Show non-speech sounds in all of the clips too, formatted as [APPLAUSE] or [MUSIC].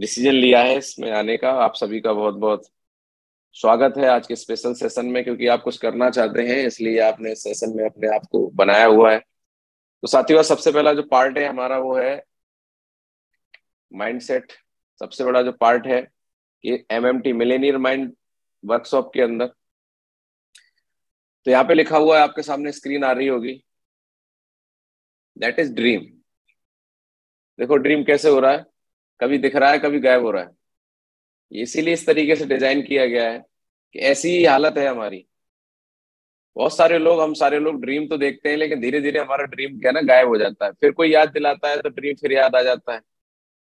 Decision लिया है इसमें आने का। आप सभी का बहुत बहुत स्वागत है आज के स्पेशल सेशन में, क्योंकि आप कुछ करना चाहते हैं, इसलिए आपने सेशन में अपने आप को बनाया हुआ है। तो साथियों सबसे पहला जो पार्ट है हमारा वो है माइंडसेट सबसे बड़ा जो पार्ट है ये M M T millionaire mind workshop के अंदर। तो यहाँ पे लिखा हुआ है, आपके सामने स्क्रीन आ रही होगी। दैट इज़ ड्रीम देखो ड्रीम कैसे हो रहा है? कभी दिख रहा है कभी गायब हो रहा है। इसीलिए इस तरीके से डिज़ाइन किया गया है कि ऐसी ही हालत है हमारी। बहुत सारे लोग हम सारे लोग ड्रीम तो देखते हैं लेकिन धीरे धीरे हमारा ड्रीम क्या ना गायब हो जाता है। फिर कोई याद दिलाता है तो ड्रीम फिर याद आ जाता है।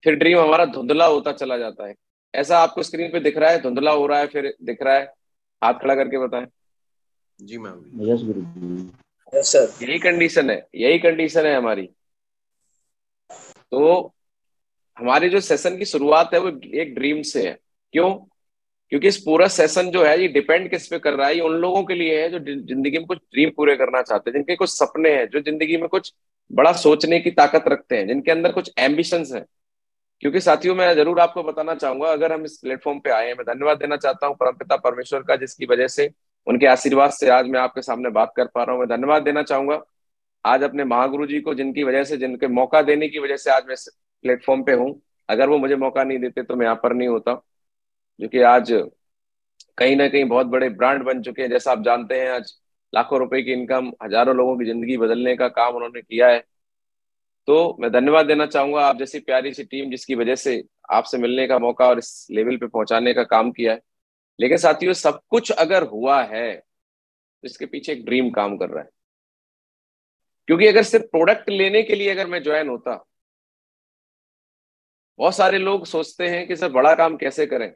फिर ड्रीम हमारा धुंधला होता चला जाता है। ऐसा आपको स्क्रीन पे दिख रहा है धुंधला हो रहा है फिर दिख रहा है। हाथ खड़ा करके बताएँ। जी मैम। यस गुरु यस सर। यही कंडीशन है यही कंडीशन है हमारी। तो हमारे जो सेशन की शुरुआत है, वो एक ड्रीम से है। क्यों? क्योंकि इस पूरा सेशन जो है, ये डिपेंड किस पे कर रहा है? ये उन लोगों के लिए है, जो ज़िंदगी में कुछ ड्रीम पूरे करना चाहते हैं, जिनके कुछ सपने हैं, जो ज़िंदगी में कुछ बड़ा सोचने की ताकत रखते हैं, जिनके अंदर कुछ एम्बिशंस हैं। क्योंकि साथियों, मैं ज़रूर आपको बताना चाहूँगा, अगर हम इस प्लेटफॉर्म पे आए हैं, मैं धन्यवाद देना चाहता हूँ परमपिता परमेश्वर का, जिसकी वजह से उनके आशीर्वाद से आज मैं आपके सामने बात कर पा रहा हूँ। मैं धन्यवाद देना चाहूँगा। आज अपने महागुरु जी को, जिनकी वजह से, जिनके मौका देने की वजह से आज मैं प्लेटफॉर्म पे हूँ। अगर वो मुझे मौका नहीं देते तो मैं यहाँ पर नहीं होता। जो कि आज कहीं ना कहीं बहुत बड़े ब्रांड बन चुके हैं। जैसा आप जानते हैं, आज लाखों रुपए की इनकम, हज़ारों लोगों की ज़िंदगी बदलने का काम उन्होंने किया है। तो मैं धन्यवाद देना चाहूँगा आप जैसी प्यारी सी टीम, जिसकी वजह से आपसे मिलने का मौका और इस लेवल पे पहुँचाने का काम किया है। लेकिन साथियों, सब कुछ अगर हुआ है तो इसके पीछे एक ड्रीम काम कर रहा है। क्योंकि अगर सिर्फ़ प्रोडक्ट लेने के लिए अगर मैं ज्वाइन होता बहुत सारे लोग सोचते हैं कि सर बड़ा काम कैसे करें?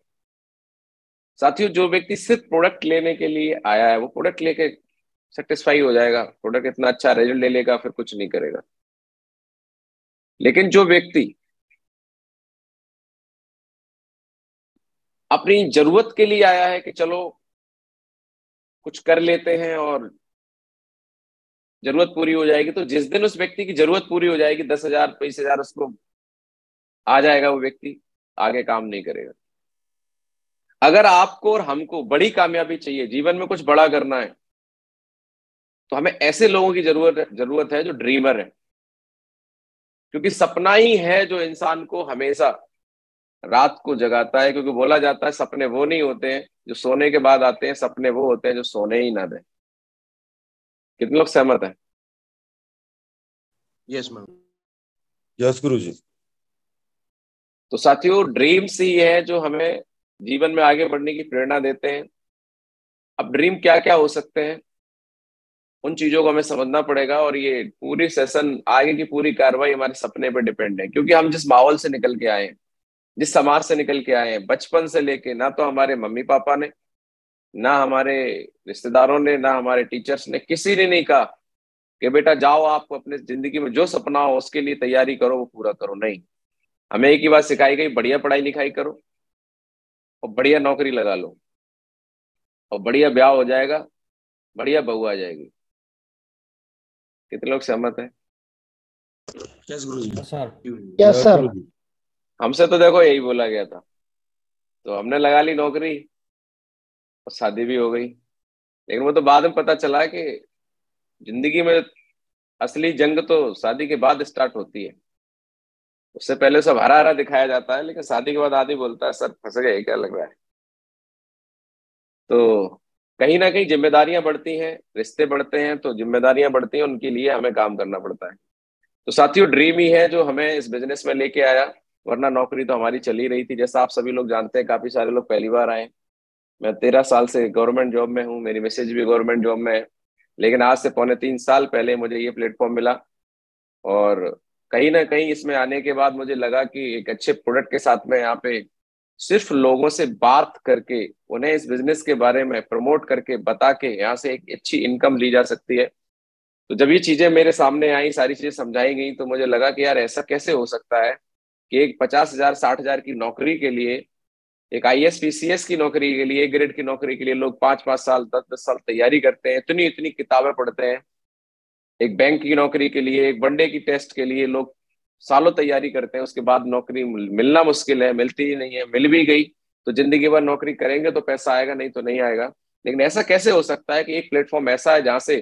साथियों, जो व्यक्ति सिर्फ़ प्रोडक्ट लेने के लिए आया है, वो प्रोडक्ट लेके सेटिस्फाई हो जाएगा। प्रोडक्ट इतना अच्छा रिज़ल्ट ले लेगा, फिर कुछ नहीं करेगा। लेकिन जो व्यक्ति अपनी ज़रूरत के लिए आया है कि चलो, कुछ कर लेते हैं और ज़रूरत पूरी हो जाएगी तो जिस दिन उस व्यक्ति की ज़रूरत पूरी हो जाएगी, दस हज़ार, बीस हज़ार, उसको आ जाएगा वो व्यक्ति आगे काम नहीं करेगा। अगर आपको और हमको बड़ी कामयाबी चाहिए जीवन में कुछ बड़ा करना है तो हमें ऐसे लोगों की ज़रूरत ज़रूरत है जो ड्रीमर है। क्योंकि सपना ही है जो इंसान को हमेशा रात को जगाता है क्योंकि बोला जाता है सपने वो नहीं होते हैं जो सोने के बाद आते हैं सपने वो होते हैं जो सोने ही ना दे। कितने लोग सहमत है? यस मैम यस गुरु जी तो साथियों ड्रीम्स ही है जो हमें जीवन में आगे बढ़ने की प्रेरणा देते हैं। अब ड्रीम क्या क्या हो सकते हैं? उन चीज़ों को हमें समझना पड़ेगा और ये पूरी सेशन आगे की पूरी कार्रवाई हमारे सपने पर डिपेंड है। क्योंकि हम जिस माहौल से निकल के आए हैं, जिस समाज से निकल के आए हैं, बचपन से लेके ना तो हमारे मम्मी पापा ने, ना हमारे रिश्तेदारों ने, ना हमारे टीचर्स ने, किसी ने नहीं कहा कि बेटा जाओ आप अपने ज़िंदगी में जो सपना हो उसके लिए तैयारी करो, वो पूरा करो। नहीं। हमें एक ही बात सिखाई गई बढ़िया पढ़ाई लिखाई करो और बढ़िया नौकरी लगा लो। और बढ़िया ब्याह हो जाएगा बढ़िया बहू आ जाएगी। कितने लोग सहमत है? यस गुरु जी सर यस सर हमसे तो देखो यही बोला गया था। तो हमने लगा ली नौकरी और शादी भी हो गई। लेकिन वो तो बाद में पता चला कि ज़िंदगी में असली जंग तो शादी के बाद स्टार्ट होती है। उससे पहले सब हरा हरा दिखाया जाता है, लेकिन शादी के बाद आदमी बोलता है, सर, फंस गए क्या लग रहा है? तो कहीं ना कहीं जिम्मेदारियाँ बढ़ती हैं, रिश्ते बढ़ते हैं तो जिम्मेदारियाँ बढ़ती हैं, उनके लिए हमें काम करना पड़ता है। तो साथियों ड्रीम ही है जो हमें इस बिज़नेस में लेके आया, वरना नौकरी तो हमारी चली रही थी। जैसा आप सभी लोग जानते हैं, काफ़ी सारे लोग पहली बार आए। मैं तेरह साल से गवर्नमेंट जॉब में हूँ, मेरी मैसेज भी गवर्नमेंट जॉब में है। लेकिन आज से पौने तीन साल पहले मुझे ये प्लेटफॉर्म मिला और कहीं ना कहीं इसमें आने के बाद मुझे लगा कि एक अच्छे प्रोडक्ट के साथ में यहाँ पे सिर्फ़ लोगों से बात करके, उन्हें इस बिज़नेस के बारे में प्रमोट करके, बता के यहाँ से एक अच्छी इनकम ली जा सकती है। तो जब ये चीज़ें मेरे सामने आई, सारी चीज़ें समझाई गई तो मुझे लगा कि यार ऐसा कैसे हो सकता है कि एक पचास हज़ार, साठ हज़ार की नौकरी के लिए, एक आई एस पीसीएस की नौकरी के लिए ग्रेड की नौकरी के लिए लोग पाँच पाँच साल दस दस साल तैयारी करते हैं इतनी इतनी किताबें पढ़ते हैं एक बैंक की नौकरी के लिए, एक वनडे की टेस्ट के लिए लोग सालों तैयारी करते हैं, उसके बाद नौकरी मिलना मुश्किल है, मिलती ही नहीं है, मिल भी गई तो ज़िंदगी भर नौकरी करेंगे तो पैसा आएगा, नहीं तो नहीं आएगा। लेकिन ऐसा कैसे हो सकता है कि एक प्लेटफॉर्म ऐसा है जहाँ से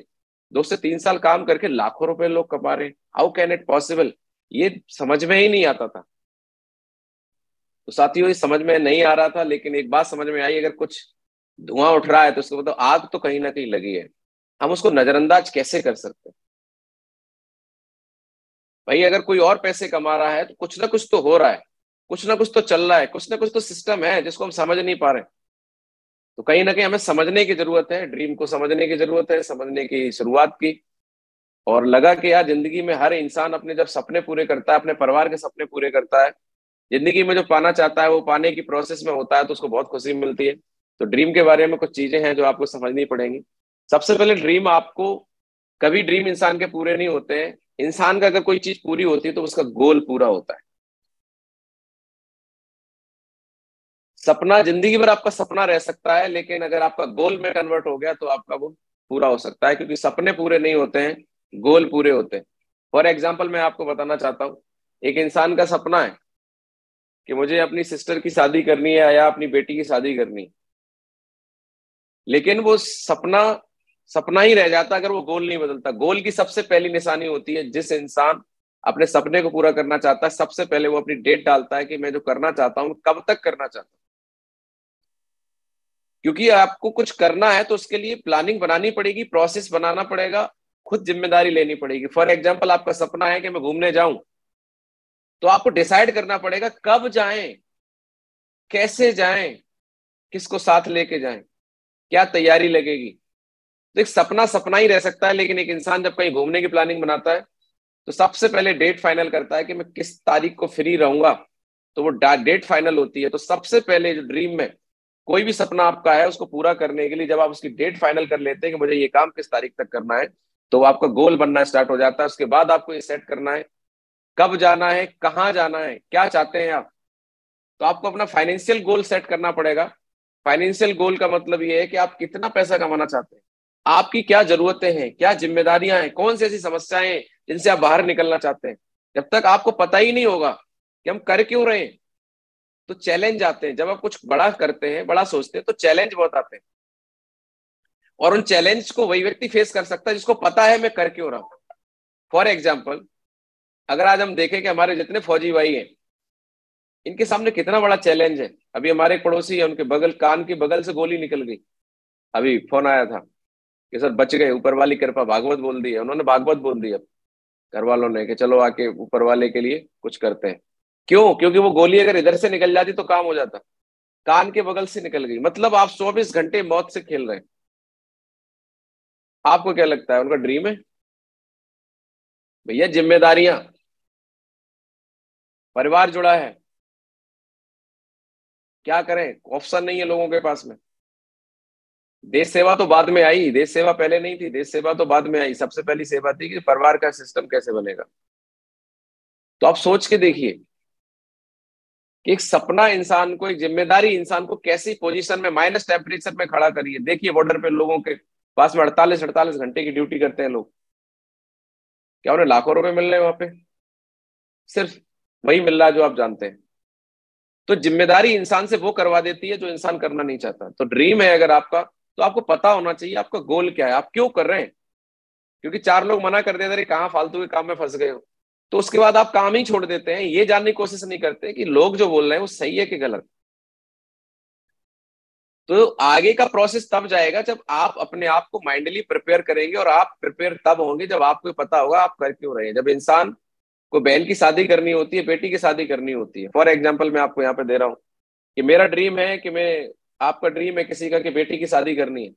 दो से तीन साल काम करके लाखों रुपए लोग कमा रहे हैं? हाउ कैन इट पॉसिबल ये समझ में ही नहीं आता था। तो साथियों, ये समझ में नहीं आ रहा था, लेकिन एक बात समझ में आई, अगर कुछ धुआँ उठ रहा है तो उसको मतलब आग तो कहीं ना कहीं लगी है। हम उसको नजरअंदाज कैसे कर सकते हैं? भाई, अगर कोई और पैसे कमा रहा है तो कुछ ना कुछ तो हो रहा है। कुछ ना कुछ तो चल रहा है, कुछ ना कुछ तो सिस्टम है जिसको हम समझ नहीं पा रहे। तो कहीं ना कहीं हमें समझने की ज़रूरत है ड्रीम को समझने की ज़रूरत है, समझने की शुरुआत की। और लगा कि यार, ज़िंदगी में हर इंसान अपने जब सपने पूरे करता है, अपने परिवार के सपने पूरे करता है, ज़िंदगी में जो पाना चाहता है, वो पाने की प्रोसेस में होता है तो उसको बहुत खुशी मिलती है। तो ड्रीम के बारे में कुछ चीज़ें हैं जो आपको समझनी पड़ेंगी। सबसे पहले ड्रीम आपको, कभी ड्रीम इंसान के पूरे नहीं होते हैं इंसान का अगर कोई चीज़ पूरी होती है तो उसका गोल पूरा होता है। सपना, ज़िंदगी भर आपका सपना रह सकता है, लेकिन अगर आपका गोल में कन्वर्ट हो गया तो आपका वो पूरा हो सकता है, क्योंकि सपने पूरे नहीं होते हैं, गोल पूरे होते हैं। फॉर एग्ज़ाम्पल मैं आपको बताना चाहता हूँ, एक इंसान का सपना है कि मुझे अपनी सिस्टर की शादी करनी है या अपनी बेटी की शादी करनी है, लेकिन वो सपना सपना ही रह जाता अगर वो गोल नहीं बदलता। गोल की सबसे पहली निशानी होती है जिस इंसान अपने सपने को पूरा करना चाहता है, सबसे पहले वो अपनी डेट डालता है कि मैं जो करना चाहता हूँ, कब तक करना चाहता हूँ। क्योंकि आपको कुछ करना है तो उसके लिए प्लानिंग बनानी पड़ेगी प्रोसेस बनाना पड़ेगा, खुद ज़िम्मेदारी लेनी पड़ेगी। फॉर एग्ज़ाम्पल आपका सपना है कि मैं घूमने जाऊँ तो आपको डिसाइड करना पड़ेगा कब जाएँ, कैसे जाएँ, किसको साथ लेके जाएँ, क्या तैयारी लगेगी। तो एक सपना सपना ही रह सकता है, लेकिन एक इंसान जब कहीं घूमने की प्लानिंग बनाता है तो सबसे पहले डेट फाइनल करता है कि मैं किस तारीख को फ्री रहूँगा। तो वो डेट फाइनल होती है तो सबसे पहले जो ड्रीम में कोई भी सपना आपका है, उसको पूरा करने के लिए जब आप उसकी डेट फाइनल कर लेते हैं कि मुझे ये काम किस तारीख तक करना है तो आपका गोल बनना स्टार्ट हो जाता है, उसके बाद आपको ये सेट करना है, कब जाना है, कहाँ जाना है, क्या चाहते हैं आप तो आपको अपना फाइनेंशियल गोल सेट करना पड़ेगा। फाइनेंशियल गोल का मतलब ये है कि आप कितना पैसा कमाना चाहते हैं। आपकी क्या जरूरतें हैं, क्या जिम्मेदारियाँ हैं, कौन सी ऐसी समस्याएँ जिनसे आप बाहर निकलना चाहते हैं? जब तक आपको पता ही नहीं होगा कि हम कर क्यों रहे हैं तो चैलेंज आते हैं। जब आप कुछ बड़ा करते हैं, बड़ा सोचते हैं तो चैलेंज बहुत आते हैं। और उन चैलेंज को वही व्यक्ति फेस कर सकता है जिसको पता है मैं कर क्यों रहा हूँ। फॉर एग्ज़ाम्पल अगर आज हम देखें कि हमारे जितने फौजी भाई हैं, इनके सामने कितना बड़ा चैलेंज है। अभी हमारे एक पड़ोसी है, उनके बगल, कान के बगल से गोली निकल गई। अभी फ़ोन आया था। कि सर बच गए, ऊपर वाली कृपा भागवत बोल दी है। उन्होंने भागवत बोल दी अब घर वालों ने कि चलो आके ऊपर वाले के लिए कुछ करते हैं। क्यों? क्योंकि वो गोली अगर इधर से निकल जाती तो काम हो जाता। कान के बगल से निकल गई। मतलब आप चौबीस घंटे मौत से खेल रहे हैं। आपको क्या लगता है, उनका ड्रीम है? भैया, जिम्मेदारियाँ। परिवार जुड़ा है। क्या करें? ऑप्शन नहीं है लोगों के पास में। देश सेवा तो बाद में आई, देश सेवा पहले नहीं थी, देश सेवा तो बाद में आई। सबसे पहली सेवा थी कि परिवार का सिस्टम कैसे बनेगा। तो आप सोच के देखिए कि एक सपना इंसान को, एक ज़िम्मेदारी इंसान को कैसी पोजीशन में माइनस टेम्परेचर में खड़ा करिए। देखिए बॉर्डर पे लोगों के पास में अड़तालीस अड़तालीस घंटे की ड्यूटी करते हैं लोग। क्या उन्हें लाखों रुपए मिल रहे हैं वहाँ पे? सिर्फ़ वही मिल रहा है जो आप जानते हैं। तो ज़िम्मेदारी इंसान से वो करवा देती है जो इंसान करना नहीं चाहता। तो ड्रीम है अगर आपका तो आपको पता होना चाहिए आपका गोल क्या है। आप क्यों कर रहे हैं? क्योंकि चार लोग मना कर देते कहाँ फालतू के काम में फंस गए हो? तो उसके बाद आप काम ही छोड़ देते हैं। ये जानने की कोशिश नहीं करते कि लोग जो बोल रहे हैं वो सही है कि गलत। तो आगे का प्रोसेस तब जाएगा जब आप अपने आप को माइंडली प्रिपेयर करेंगे और आप प्रिपेयर तब होंगे जब आपको पता होगा आप कर क्यों रहे हैं। जब इंसान को बहन की शादी करनी होती है, बेटी की शादी करनी होती है। फॉर एग्ज़ाम्पल मैं आपको यहाँ पे दे रहा हूँ कि मेरा ड्रीम है कि मैं आपका ड्रीम है किसी का कि बेटी की शादी करनी है।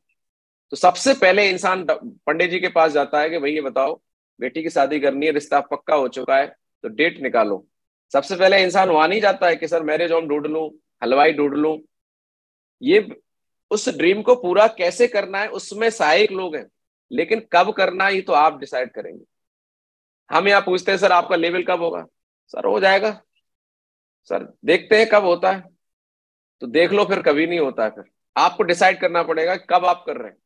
तो सबसे पहले इंसान पंडित जी के पास जाता है कि भाई ये बताओ, बेटी की शादी करनी है, रिश्ता पक्का हो चुका है तो डेट निकालो। सबसे पहले इंसान वहाँ नहीं जाता है कि, सर मैरिज होम ढूंढ लू, हलवाई ढूंढ लू। ये उस ड्रीम को पूरा कैसे करना है, उसमें सहायक लोग हैं। लेकिन कब करना है तो आप डिसाइड करेंगे। हम यहाँ पूछते हैं, सर, आपका लेवल कब होगा? सर, हो जाएगा। सर, देखते हैं कब होता है। तो देख लो फिर कभी नहीं होता फिर। आपको डिसाइड करना पड़ेगा कब आप कर रहे हैं।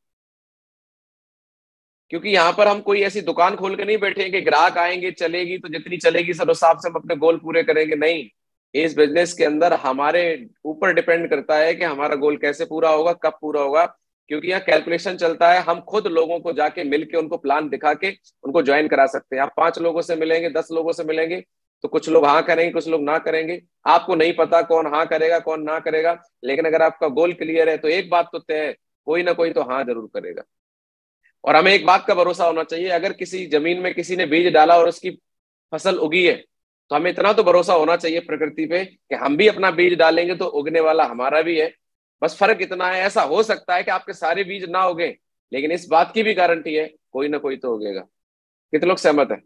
क्योंकि यहाँ पर हम कोई ऐसी दुकान खोल के नहीं बैठे कि ग्राहक आएँगे, चलेगी तो जितनी चलेगी सर उस हिसाब से हम अपने गोल पूरे करेंगे। नहीं, इस बिज़नेस के अंदर हमारे ऊपर डिपेंड करता है कि हमारा गोल कैसे पूरा होगा, कब पूरा होगा। क्योंकि यहाँ कैलकुलेशन चलता है, हम खुद लोगों को जाके मिलके उनको प्लान दिखा के उनको ज्वाइन करा सकते हैं। आप पाँच लोगों से मिलेंगे, दस लोगों से मिलेंगे तो कुछ लोग हाँ करेंगे, कुछ लोग ना करेंगे। आपको नहीं पता कौन हाँ करेगा, कौन ना करेगा, लेकिन अगर आपका गोल क्लियर है तो एक बात तो तय है, कोई ना कोई तो हाँ ज़रूर करेगा। और हमें एक बात का भरोसा होना चाहिए, अगर किसी ज़मीन में किसी ने बीज डाला और उसकी फ़सल उगी है तो हमें इतना तो भरोसा होना चाहिए प्रकृति पे कि हम भी अपना बीज डालेंगे तो उगने वाला हमारा भी है। बस फ़र्क इतना है, ऐसा हो सकता है कि आपके सारे बीज ना उगे, लेकिन इस बात की भी गारंटी है, कोई ना कोई तो उगेगा। कितने लोग सहमत है?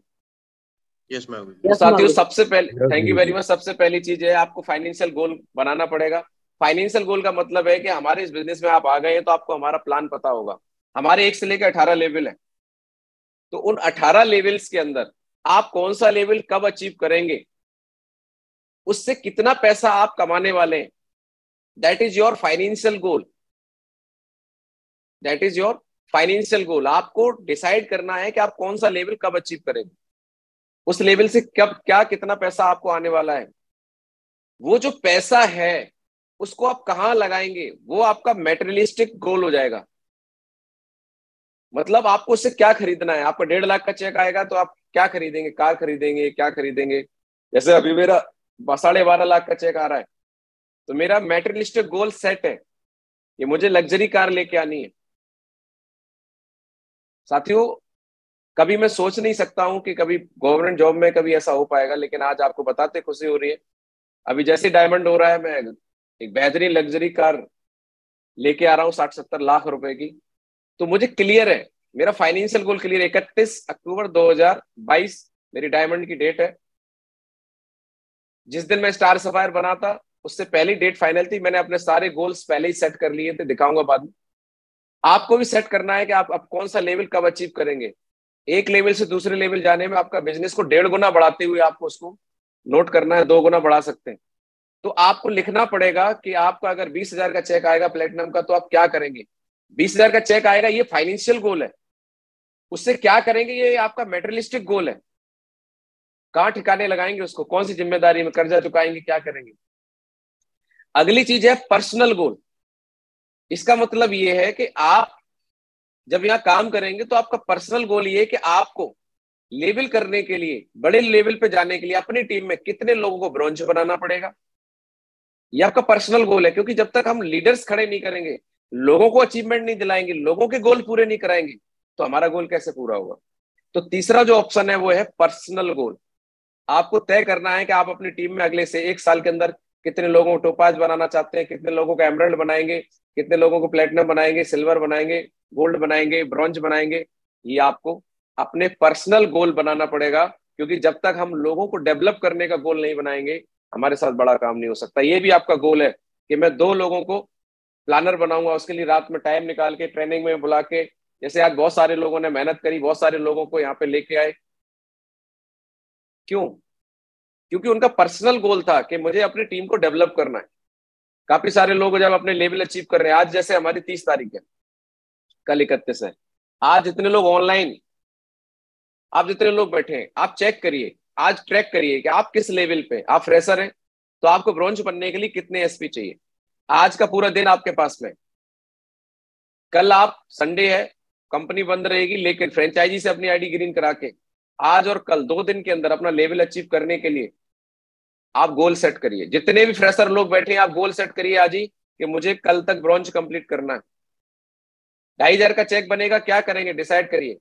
यस मैं तो साथियों सबसे पहले थैंक यू वेरी मच सबसे पहली चीज़ है आपको फाइनेंशियल गोल बनाना पड़ेगा। फाइनेंशियल गोल का मतलब है कि हमारे इस बिज़नेस में आप आ गए हैं तो आपको हमारा प्लान पता होगा। हमारे एक से लेकर अठारह लेवल है। तो उन अठारह लेवल्स के अंदर आप कौन सा लेवल कब अचीव करेंगे? उससे कितना पैसा आप कमाने वाले हैं? That is your financial goal that is your financial goal आपको डिसाइड करना है कि आप कौन सा लेवल कब अचीव करेंगे। उस लेवल से कब, क्या, कितना पैसा आपको आने वाला है? वो जो पैसा है, उसको आप कहाँ लगाएँगे? वो आपका मेटेरियलिस्टिक गोल हो जाएगा। मतलब आपको उससे क्या खरीदना है? आपका डेढ़ लाख का चेक आएगा तो आप क्या खरीदेंगे? कार खरीदेंगे, क्या खरीदेंगे? जैसे अभी मेरा साढ़े बारह लाख का चेक आ रहा है। तो मेरा मेटेरियलिस्टिक गोल सेट है कि मुझे लग्जरी कार लेके आनी है। साथियों कभी मैं सोच नहीं सकता हूँ कि कभी गवर्नमेंट जॉब में कभी ऐसा हो पाएगा, लेकिन आज आपको बताते खुशी हो रही है। अभी जैसे डायमंड हो रहा है, मैं एक बेहतरीन लग्जरी कार लेके आ रहा हूँ साठ सत्तर लाख रुपए की। तो मुझे क्लियर है, मेरा फाइनेंशियल गोल क्लियर इकतीस अक्टूबर 2022 मेरी डायमंड की डेट है। जिस दिन मैं स्टार सफायर बना था उससे पहली डेट फाइनल थी। मैंने अपने सारे गोल्स पहले ही सेट कर लिए थे, दिखाऊँगा बाद में। आपको भी सेट करना है कि आप अब कौन सा लेवल कब अचीव करेंगे। एक लेवल से दूसरे लेवल जाने में आपका बिज़नेस को डेढ़ गुना बढ़ाते हुए आपको उसको नोट करना है, दो गुना बढ़ा सकते हैं। तो आपको लिखना पड़ेगा कि आपका अगर बीस हज़ार का चेक आएगा प्लेटिनम का तो आप क्या करेंगे? बीस हज़ार का चेक आएगा, ये फाइनेंशियल गोल है। उससे क्या करेंगे? ये आपका मेटेरियलिस्टिक गोल है। कहाँ ठिकाने लगाएँगे उसको? कौन सी ज़िम्मेदारी में कर्जा चुकाएँगे, क्या करेंगे? अगली चीज़ है पर्सनल गोल इसका मतलब ये है कि आप जब यहाँ काम करेंगे तो आपका पर्सनल गोल ये है कि आपको लेवल करने के लिए, बड़े लेवल पे जाने के लिए अपनी टीम में कितने लोगों को ब्रॉन्ज बनाना पड़ेगा? ये आपका पर्सनल गोल है, क्योंकि जब तक हम लीडर्स खड़े नहीं करेंगे, लोगों को अचीवमेंट नहीं दिलाएँगे, लोगों के गोल पूरे नहीं कराएँगे तो हमारा गोल कैसे पूरा होगा? तो तीसरा जो ऑप्शन है वो है पर्सनल गोल आपको तय करना है कि आप अपनी टीम में अगले से एक साल के अंदर कितने लोगों को टोपाज बनाना चाहते हैं, कितने लोगों को एमरल्ड बनाएँगे कितने लोगों को प्लेटिनम बनाएँगे सिल्वर बनाएँगे गोल्ड बनाएँगे ब्रॉन्ज बनाएँगे, ये आपको अपने पर्सनल गोल बनाना पड़ेगा, क्योंकि जब तक हम लोगों को डेवलप करने का गोल नहीं बनाएँगे, हमारे साथ बड़ा काम नहीं हो सकता। ये भी आपका गोल है कि मैं दो लोगों को प्लानर बनाऊँगा, उसके लिए रात में टाइम निकाल के ट्रेनिंग में बुला के, जैसे आज बहुत सारे लोगों ने मेहनत करी, बहुत सारे लोगों को यहाँ पे लेके आए। क्यों? क्योंकि उनका पर्सनल गोल था कि मुझे अपनी टीम को डेवलप करना है। काफ़ी सारे लोग जब अपने लेवल अचीव कर रहे हैं। आज जैसे हमारी तीस तारीख है, कल इकतीस है। आज जितने लोग ऑनलाइन आप जितने लोग बैठे हैं, आप चेक करिए। आज ट्रैक करिए कि आप किस लेवल पे, आप फ्रेशर हैं तो आपको ब्रॉन्ज बनने के लिए कितने एसपी चाहिए। आज का पूरा दिन आपके पास में। कल आप संडे है कंपनी बंद रहेगी, लेकिन फ्रेंचाइजी से अपनी आईडी ग्रीन करा के आज और कल, दो दिन के अंदर अपना लेवल अचीव करने के लिए आप गोल सेट करिए। जितने भी फ्रेशर लोग बैठे हैं, आप गोल सेट करिए आज ही कि मुझे कल तक ब्रॉन्ज कंप्लीट करना है। ढाई हज़ार का चेक बनेगा, क्या करेंगे? डिसाइड करिए।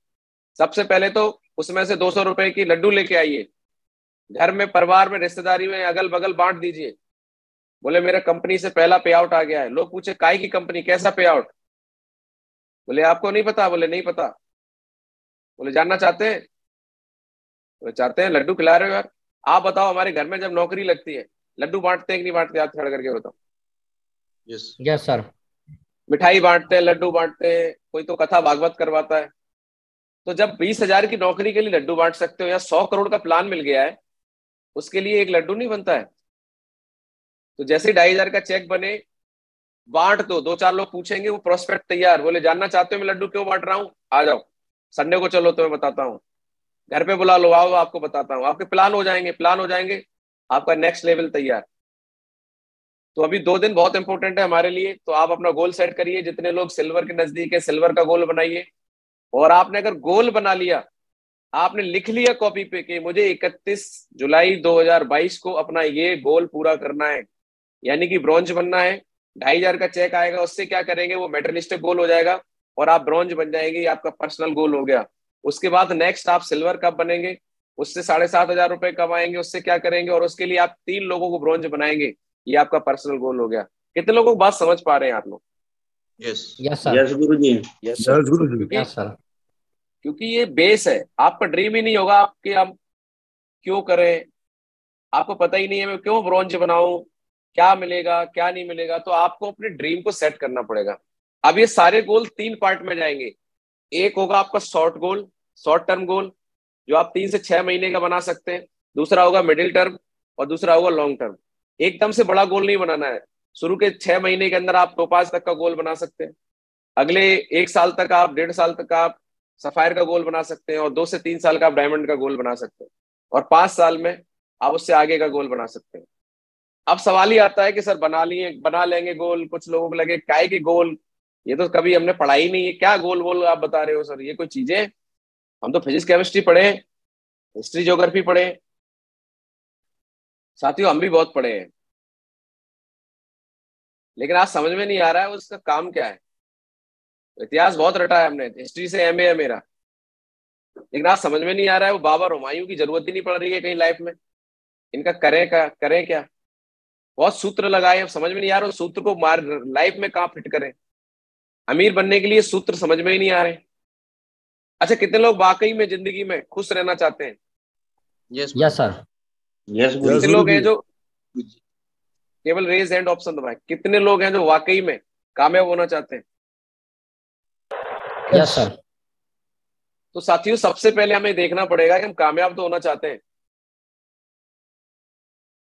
सबसे पहले तो उसमें से दो सौ रुपए की लड्डू लेके आइए। घर में, परिवार में, रिश्तेदारी में अगल बगल बांट दीजिए। बोले, मेरा कंपनी से पहला पे आउट आ गया है। लोग पूछे काय की कंपनी कैसा पे आउट बोले, आपको नहीं पता? बोले, नहीं पता। बोले, जानना चाहते हैं? बोले, चाहते हैं? लड्डू खिला रहे हो यार? आप बताओ हमारे घर में जब नौकरी लगती है लड्डू बांटते हैं कि नहीं बांटते? आप खड़ा करके बताओ। यस यस सर मिठाई बांटते हैं लड्डू बांटते हैं कोई तो कथा भागवत करवाता है। तो जब बीस हज़ार की नौकरी के लिए लड्डू बांट सकते हो या सौ करोड़ का प्लान मिल गया है उसके लिए एक लड्डू नहीं बनता है। तो जैसे ढाई हज़ार का चेक बने बांट दो दो चार लोग पूछेंगे वो प्रोस्पेक्ट तैयार बोले जानना चाहते हो मैं लड्डू क्यों बांट रहा हूँ? आ जाओ। संडे को चलो तो मैं बताता हूँ। घर पे बुला लो, आओ आपको बताता हूँ। आपके प्लान हो जाएँगे प्लान हो जाएँगे। आपका नेक्स्ट लेवल तैयार। तो अभी दो दिन बहुत इंपॉर्टेंट है हमारे लिए। तो आप अपना गोल सेट करिए, जितने लोग सिल्वर के नज़दीक है सिल्वर का गोल बनाइए। और आपने अगर गोल बना लिया, आपने लिख लिया कॉपी पे कि मुझे 31 जुलाई 2022 को अपना ये गोल पूरा करना है। यानी कि ब्रॉन्ज बनना है। ढाई हज़ार का चेक आएगा, उससे क्या करेंगे? वो मेटलिस्टिक गोल हो जाएगा और आप ब्रॉन्ज बन जाएँगे आपका पर्सनल गोल हो गया। उसके बाद नेक्स्ट आप सिल्वर कप बनेंगे उससे साढ़े सात हज़ार रुपए कमाएँगे उससे क्या करेंगे और उसके लिए आप तीन लोगों को ब्रॉन्ज बनाएँगे ये आपका पर्सनल गोल हो गया। कितने लोगों को बात समझ पा रहे हैं आप लोग? यस यस गुरु जी यस गुरु जी यस सर क्योंकि ये बेस है। आपका ड्रीम ही नहीं होगा आपके हम क्यों करें। आपको पता ही नहीं है मैं क्यों ब्रॉन्ज बनाऊँ क्या मिलेगा क्या नहीं मिलेगा तो आपको अपने ड्रीम को सेट करना पड़ेगा। अब ये सारे गोल तीन पार्ट में जाएँगे। एक होगा आपका short goal short term goal, जो आप तीन से छह महीने का बना सकते हैं। दूसरा होगा मिडिल टर्म और दूसरा होगा लॉन्ग टर्म। एकदम से बड़ा गोल नहीं बनाना है। शुरू के छह महीने के अंदर आप टोपाज तक का गोल बना सकते हैं। अगले एक साल तक आप, डेढ़ साल तक आप सफायर का गोल बना सकते हैं और दो से तीन साल का आप डायमंड का गोल बना सकते हैं। और पाँच साल में आप उससे आगे का गोल बना सकते हैं। अब सवाल ही आता है कि सर बना लिए, बना लेंगे गोल, कुछ लोगों को लगे, काय के गोल? ये तो कभी हमने पढ़ाई नहीं है। क्या गोल गोल आप बता रहे हो सर? ये कोई चीज़ें हम तो फिजिक्स केमिस्ट्री पढ़े हिस्ट्री ज्योग्राफी पढ़े। साथियों, हम भी बहुत पढ़े हैं। लेकिन आज समझ में नहीं आ रहा है उसका काम क्या है। इतिहास बहुत रटा है हमने हिस्ट्री से एमए है मेरा। लेकिन आज समझ में नहीं आ रहा है वो बाबा रोमायू की ज़रूरत ही नहीं पड़ रही है कहीं लाइफ में। इनका करें क्या करें क्या? बहुत सूत्र लगाए अब समझ में नहीं आ रहा सूत्र को मार लाइफ में कहा फिट करें। अमीर बनने के लिए सूत्र समझ में ही नहीं आ रहे। अच्छा कितने लोग वाकई में ज़िंदगी में खुश रहना चाहते हैं? यस यस सर यस कितने लोग हैं जो केवल रेज हैंड ऑप्शन दबाए। कितने लोग हैं जो वाकई में कामयाब होना चाहते हैं? यस सर तो साथियों सबसे पहले हमें देखना पड़ेगा कि हम कामयाब तो होना चाहते हैं।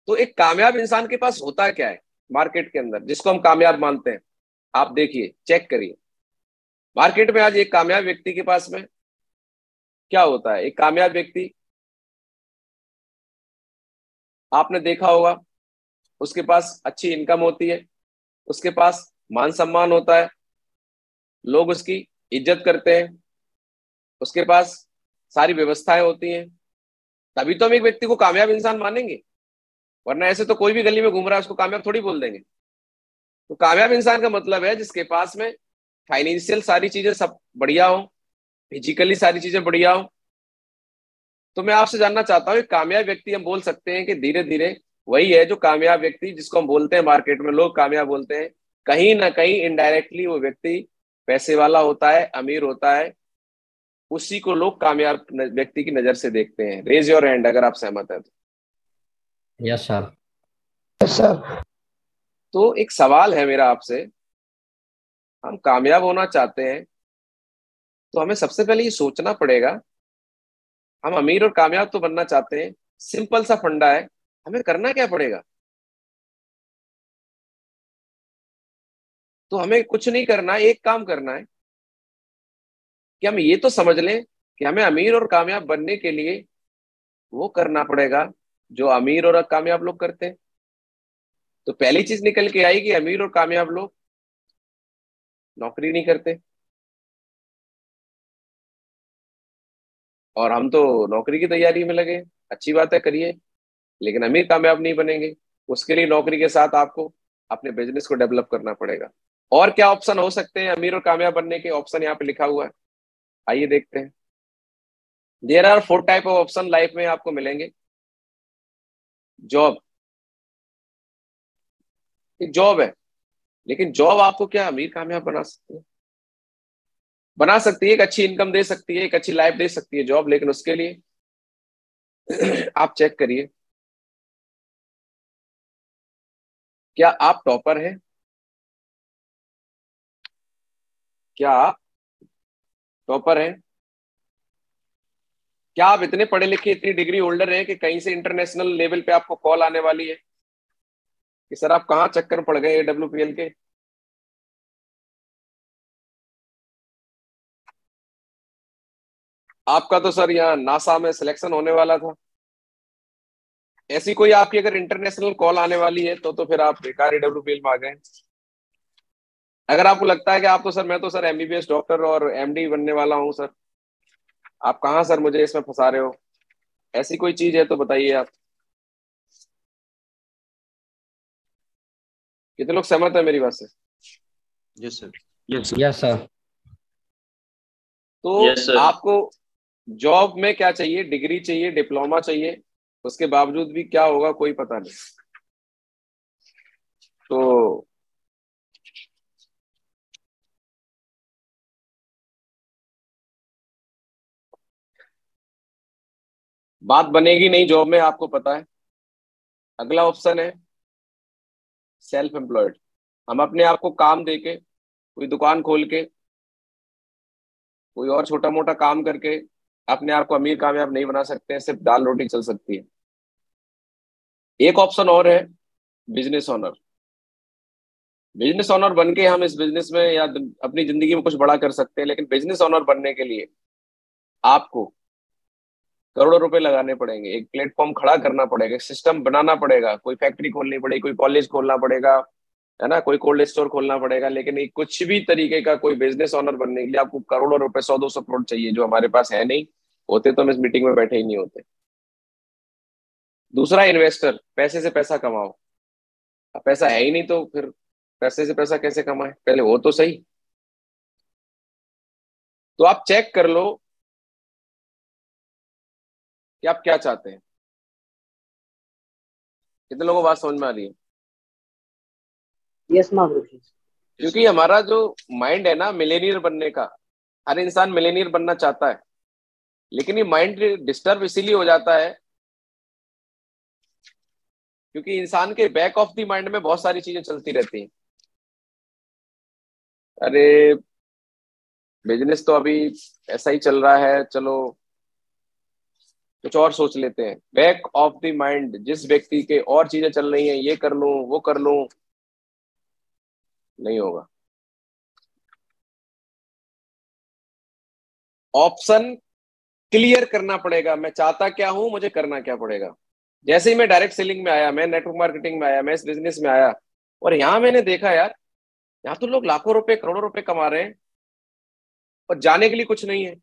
तो एक कामयाब इंसान के पास होता क्या है मार्केट के अंदर जिसको हम कामयाब मानते हैं? आप देखिए चेक करिए। मार्केट में आज एक कामयाब व्यक्ति के पास में क्या होता है? एक कामयाब व्यक्ति, आपने देखा होगा, उसके पास अच्छी इनकम होती है, उसके पास मान सम्मान होता है, लोग उसकी इज़्ज़त करते हैं, उसके पास सारी व्यवस्थाएँ होती हैं, तभी तो हम एक व्यक्ति को कामयाब इंसान मानेंगे, वरना ऐसे तो कोई भी गली में घूम रहा है, उसको कामयाब थोड़ी बोल देंगे। तो कामयाब इंसान का मतलब है, जिसके पास में फाइनेंशियल सारी चीज़ें सब बढ़िया हो फिजिकली सारी चीज़ें बढ़िया हो। तो मैं आपसे जानना चाहता हूँ कामयाब व्यक्ति हम बोल सकते हैं कि धीरे धीरे वही है जो कामयाब व्यक्ति जिसको हम बोलते हैं मार्केट में लोग कामयाब बोलते हैं। कहीं ना कहीं इनडायरेक्टली वो व्यक्ति पैसे वाला होता है अमीर होता है। उसी को लोग कामयाब व्यक्ति की नज़र से देखते हैं। रेज योर हैंड अगर आप सहमत हैं तो। यस सर यस सर तो एक सवाल है मेरा आपसे। हम कामयाब होना चाहते हैं तो हमें सबसे पहले ये सोचना पड़ेगा। हम अमीर और कामयाब तो बनना चाहते हैं, सिंपल सा फंडा है, हमें करना क्या पड़ेगा? तो हमें कुछ नहीं करना है एक काम करना है कि हम ये तो समझ लें कि हमें अमीर और कामयाब बनने के लिए वो करना पड़ेगा जो अमीर और कामयाब लोग करते हैं। तो पहली चीज़ निकल के आई कि अमीर और कामयाब लोग नौकरी नहीं करते। और हम तो नौकरी की तैयारी में लगे अच्छी बात है, करिए। लेकिन अमीर कामयाब नहीं बनेंगे। उसके लिए नौकरी के साथ आपको अपने बिज़नेस को डेवलप करना पड़ेगा। और क्या ऑप्शन हो सकते हैं अमीर और कामयाब बनने के? ऑप्शन यहाँ पे लिखा हुआ है। आइए देखते हैं। There are four type of option life में आपको मिलेंगे। जॉब जॉब है। लेकिन जॉब आपको क्या अमीर कामयाब बना सकती है? बना सकती है, एक अच्छी इनकम दे सकती है, एक अच्छी लाइफ दे सकती है जॉब लेकिन उसके लिए [CLEARS THROAT] आप चेक करिए। क्या आप टॉपर हैं? क्या आप टॉपर हैं? क्या आप इतने पढ़े लिखे, इतनी डिग्री होल्डर हैं कि कहीं से इंटरनेशनल लेवल पे आपको कॉल आने वाली है? कि सर आप कहाँ चक्कर पड़ गए डब्ल्यू के? आपका तो सर यहाँ नासा में सिलेक्शन होने वाला था। ऐसी कोई आपकी अगर इंटरनेशनल कॉल आने वाली है तो तो फिर आप बेकार डब्ल्यू में आ गए। अगर आपको लगता है कि आप तो सर मैं तो सर एमबीबीएस डॉक्टर और एमडी बनने वाला हूँ सर। आप कहाँ सर मुझे इसमें फंसा रहे हो? ऐसी कोई चीज़ है तो बताइए आप। कितने लोग सहमत है मेरी बात से? Yes sir yes yes sir तो Yes, sir. आपको जॉब में क्या चाहिए? डिग्री चाहिए, डिप्लोमा चाहिए, उसके बावजूद भी क्या होगा कोई पता नहीं। तो बात बनेगी नहीं जॉब में, आपको पता है। अगला ऑप्शन है सेल्फ एम्प्लॉयड हम अपने आप को काम देके, कोई दुकान खोल के, कोई और छोटा मोटा काम करके अपने आप को अमीर कामयाब नहीं बना सकते हैं, सिर्फ़ दाल रोटी चल सकती है। एक ऑप्शन और है बिज़नेस ऑनर बिज़नेस ऑनर बन के हम इस बिज़नेस में या अपनी ज़िंदगी में कुछ बड़ा कर सकते हैं, लेकिन बिज़नेस ऑनर बनने के लिए आपको करोड़ों रुपए लगाने पड़ेंगे, एक प्लेटफॉर्म खड़ा करना पड़ेगा सिस्टम बनाना पड़ेगा, कोई फैक्ट्री खोलनी पड़ेगी, कोई कॉलेज खोलना पड़ेगा है ना? कोई कोल्ड स्टोर खोलना पड़ेगा, लेकिन एक कुछ भी तरीके का कोई बिज़नेस ऑनर बनने के लिए आपको करोड़ों रुपए, सौ, दो सौ करोड़ चाहिए, जो हमारे पास है नहीं। होते तो हम इस मीटिंग में बैठे ही नहीं होते। दूसरा इन्वेस्टर पैसे से पैसा कमाओ। पैसा है ही नहीं तो फिर पैसे से पैसा कैसे कमाए? पहले हो तो सही। तो आप चेक कर लो कि आप क्या चाहते हैं। कितने लोगों बात समझ में आ रही है? यस क्योंकि हमारा जो माइंड है ना मिलेनियर बनने का, हर इंसान मिलेनियर बनना चाहता है। लेकिन ये माइंड डिस्टर्ब इसीलिए हो जाता है क्योंकि इंसान के बैक ऑफ़ द माइंड में बहुत सारी चीज़ें चलती रहती हैं। अरे बिज़नेस तो अभी ऐसा ही चल रहा है, चलो, कुछ और सोच लेते हैं। बैक ऑफ़ द माइंड जिस व्यक्ति के और चीज़ें चल रही हैं, ये कर लूँ, वो कर लूँ नहीं होगा। ऑप्शन क्लियर करना पड़ेगा। मैं चाहता क्या हूँ, मुझे करना क्या पड़ेगा। जैसे ही मैं डायरेक्ट सेलिंग में आया, मैं नेटवर्क मार्केटिंग में आया, मैं इस बिज़नेस में आया, और यहाँ मैंने देखा यार, यहाँ तो लोग लाखों रुपए, करोड़ों रुपए कमा रहे हैं, और जाने के लिए कुछ नहीं है।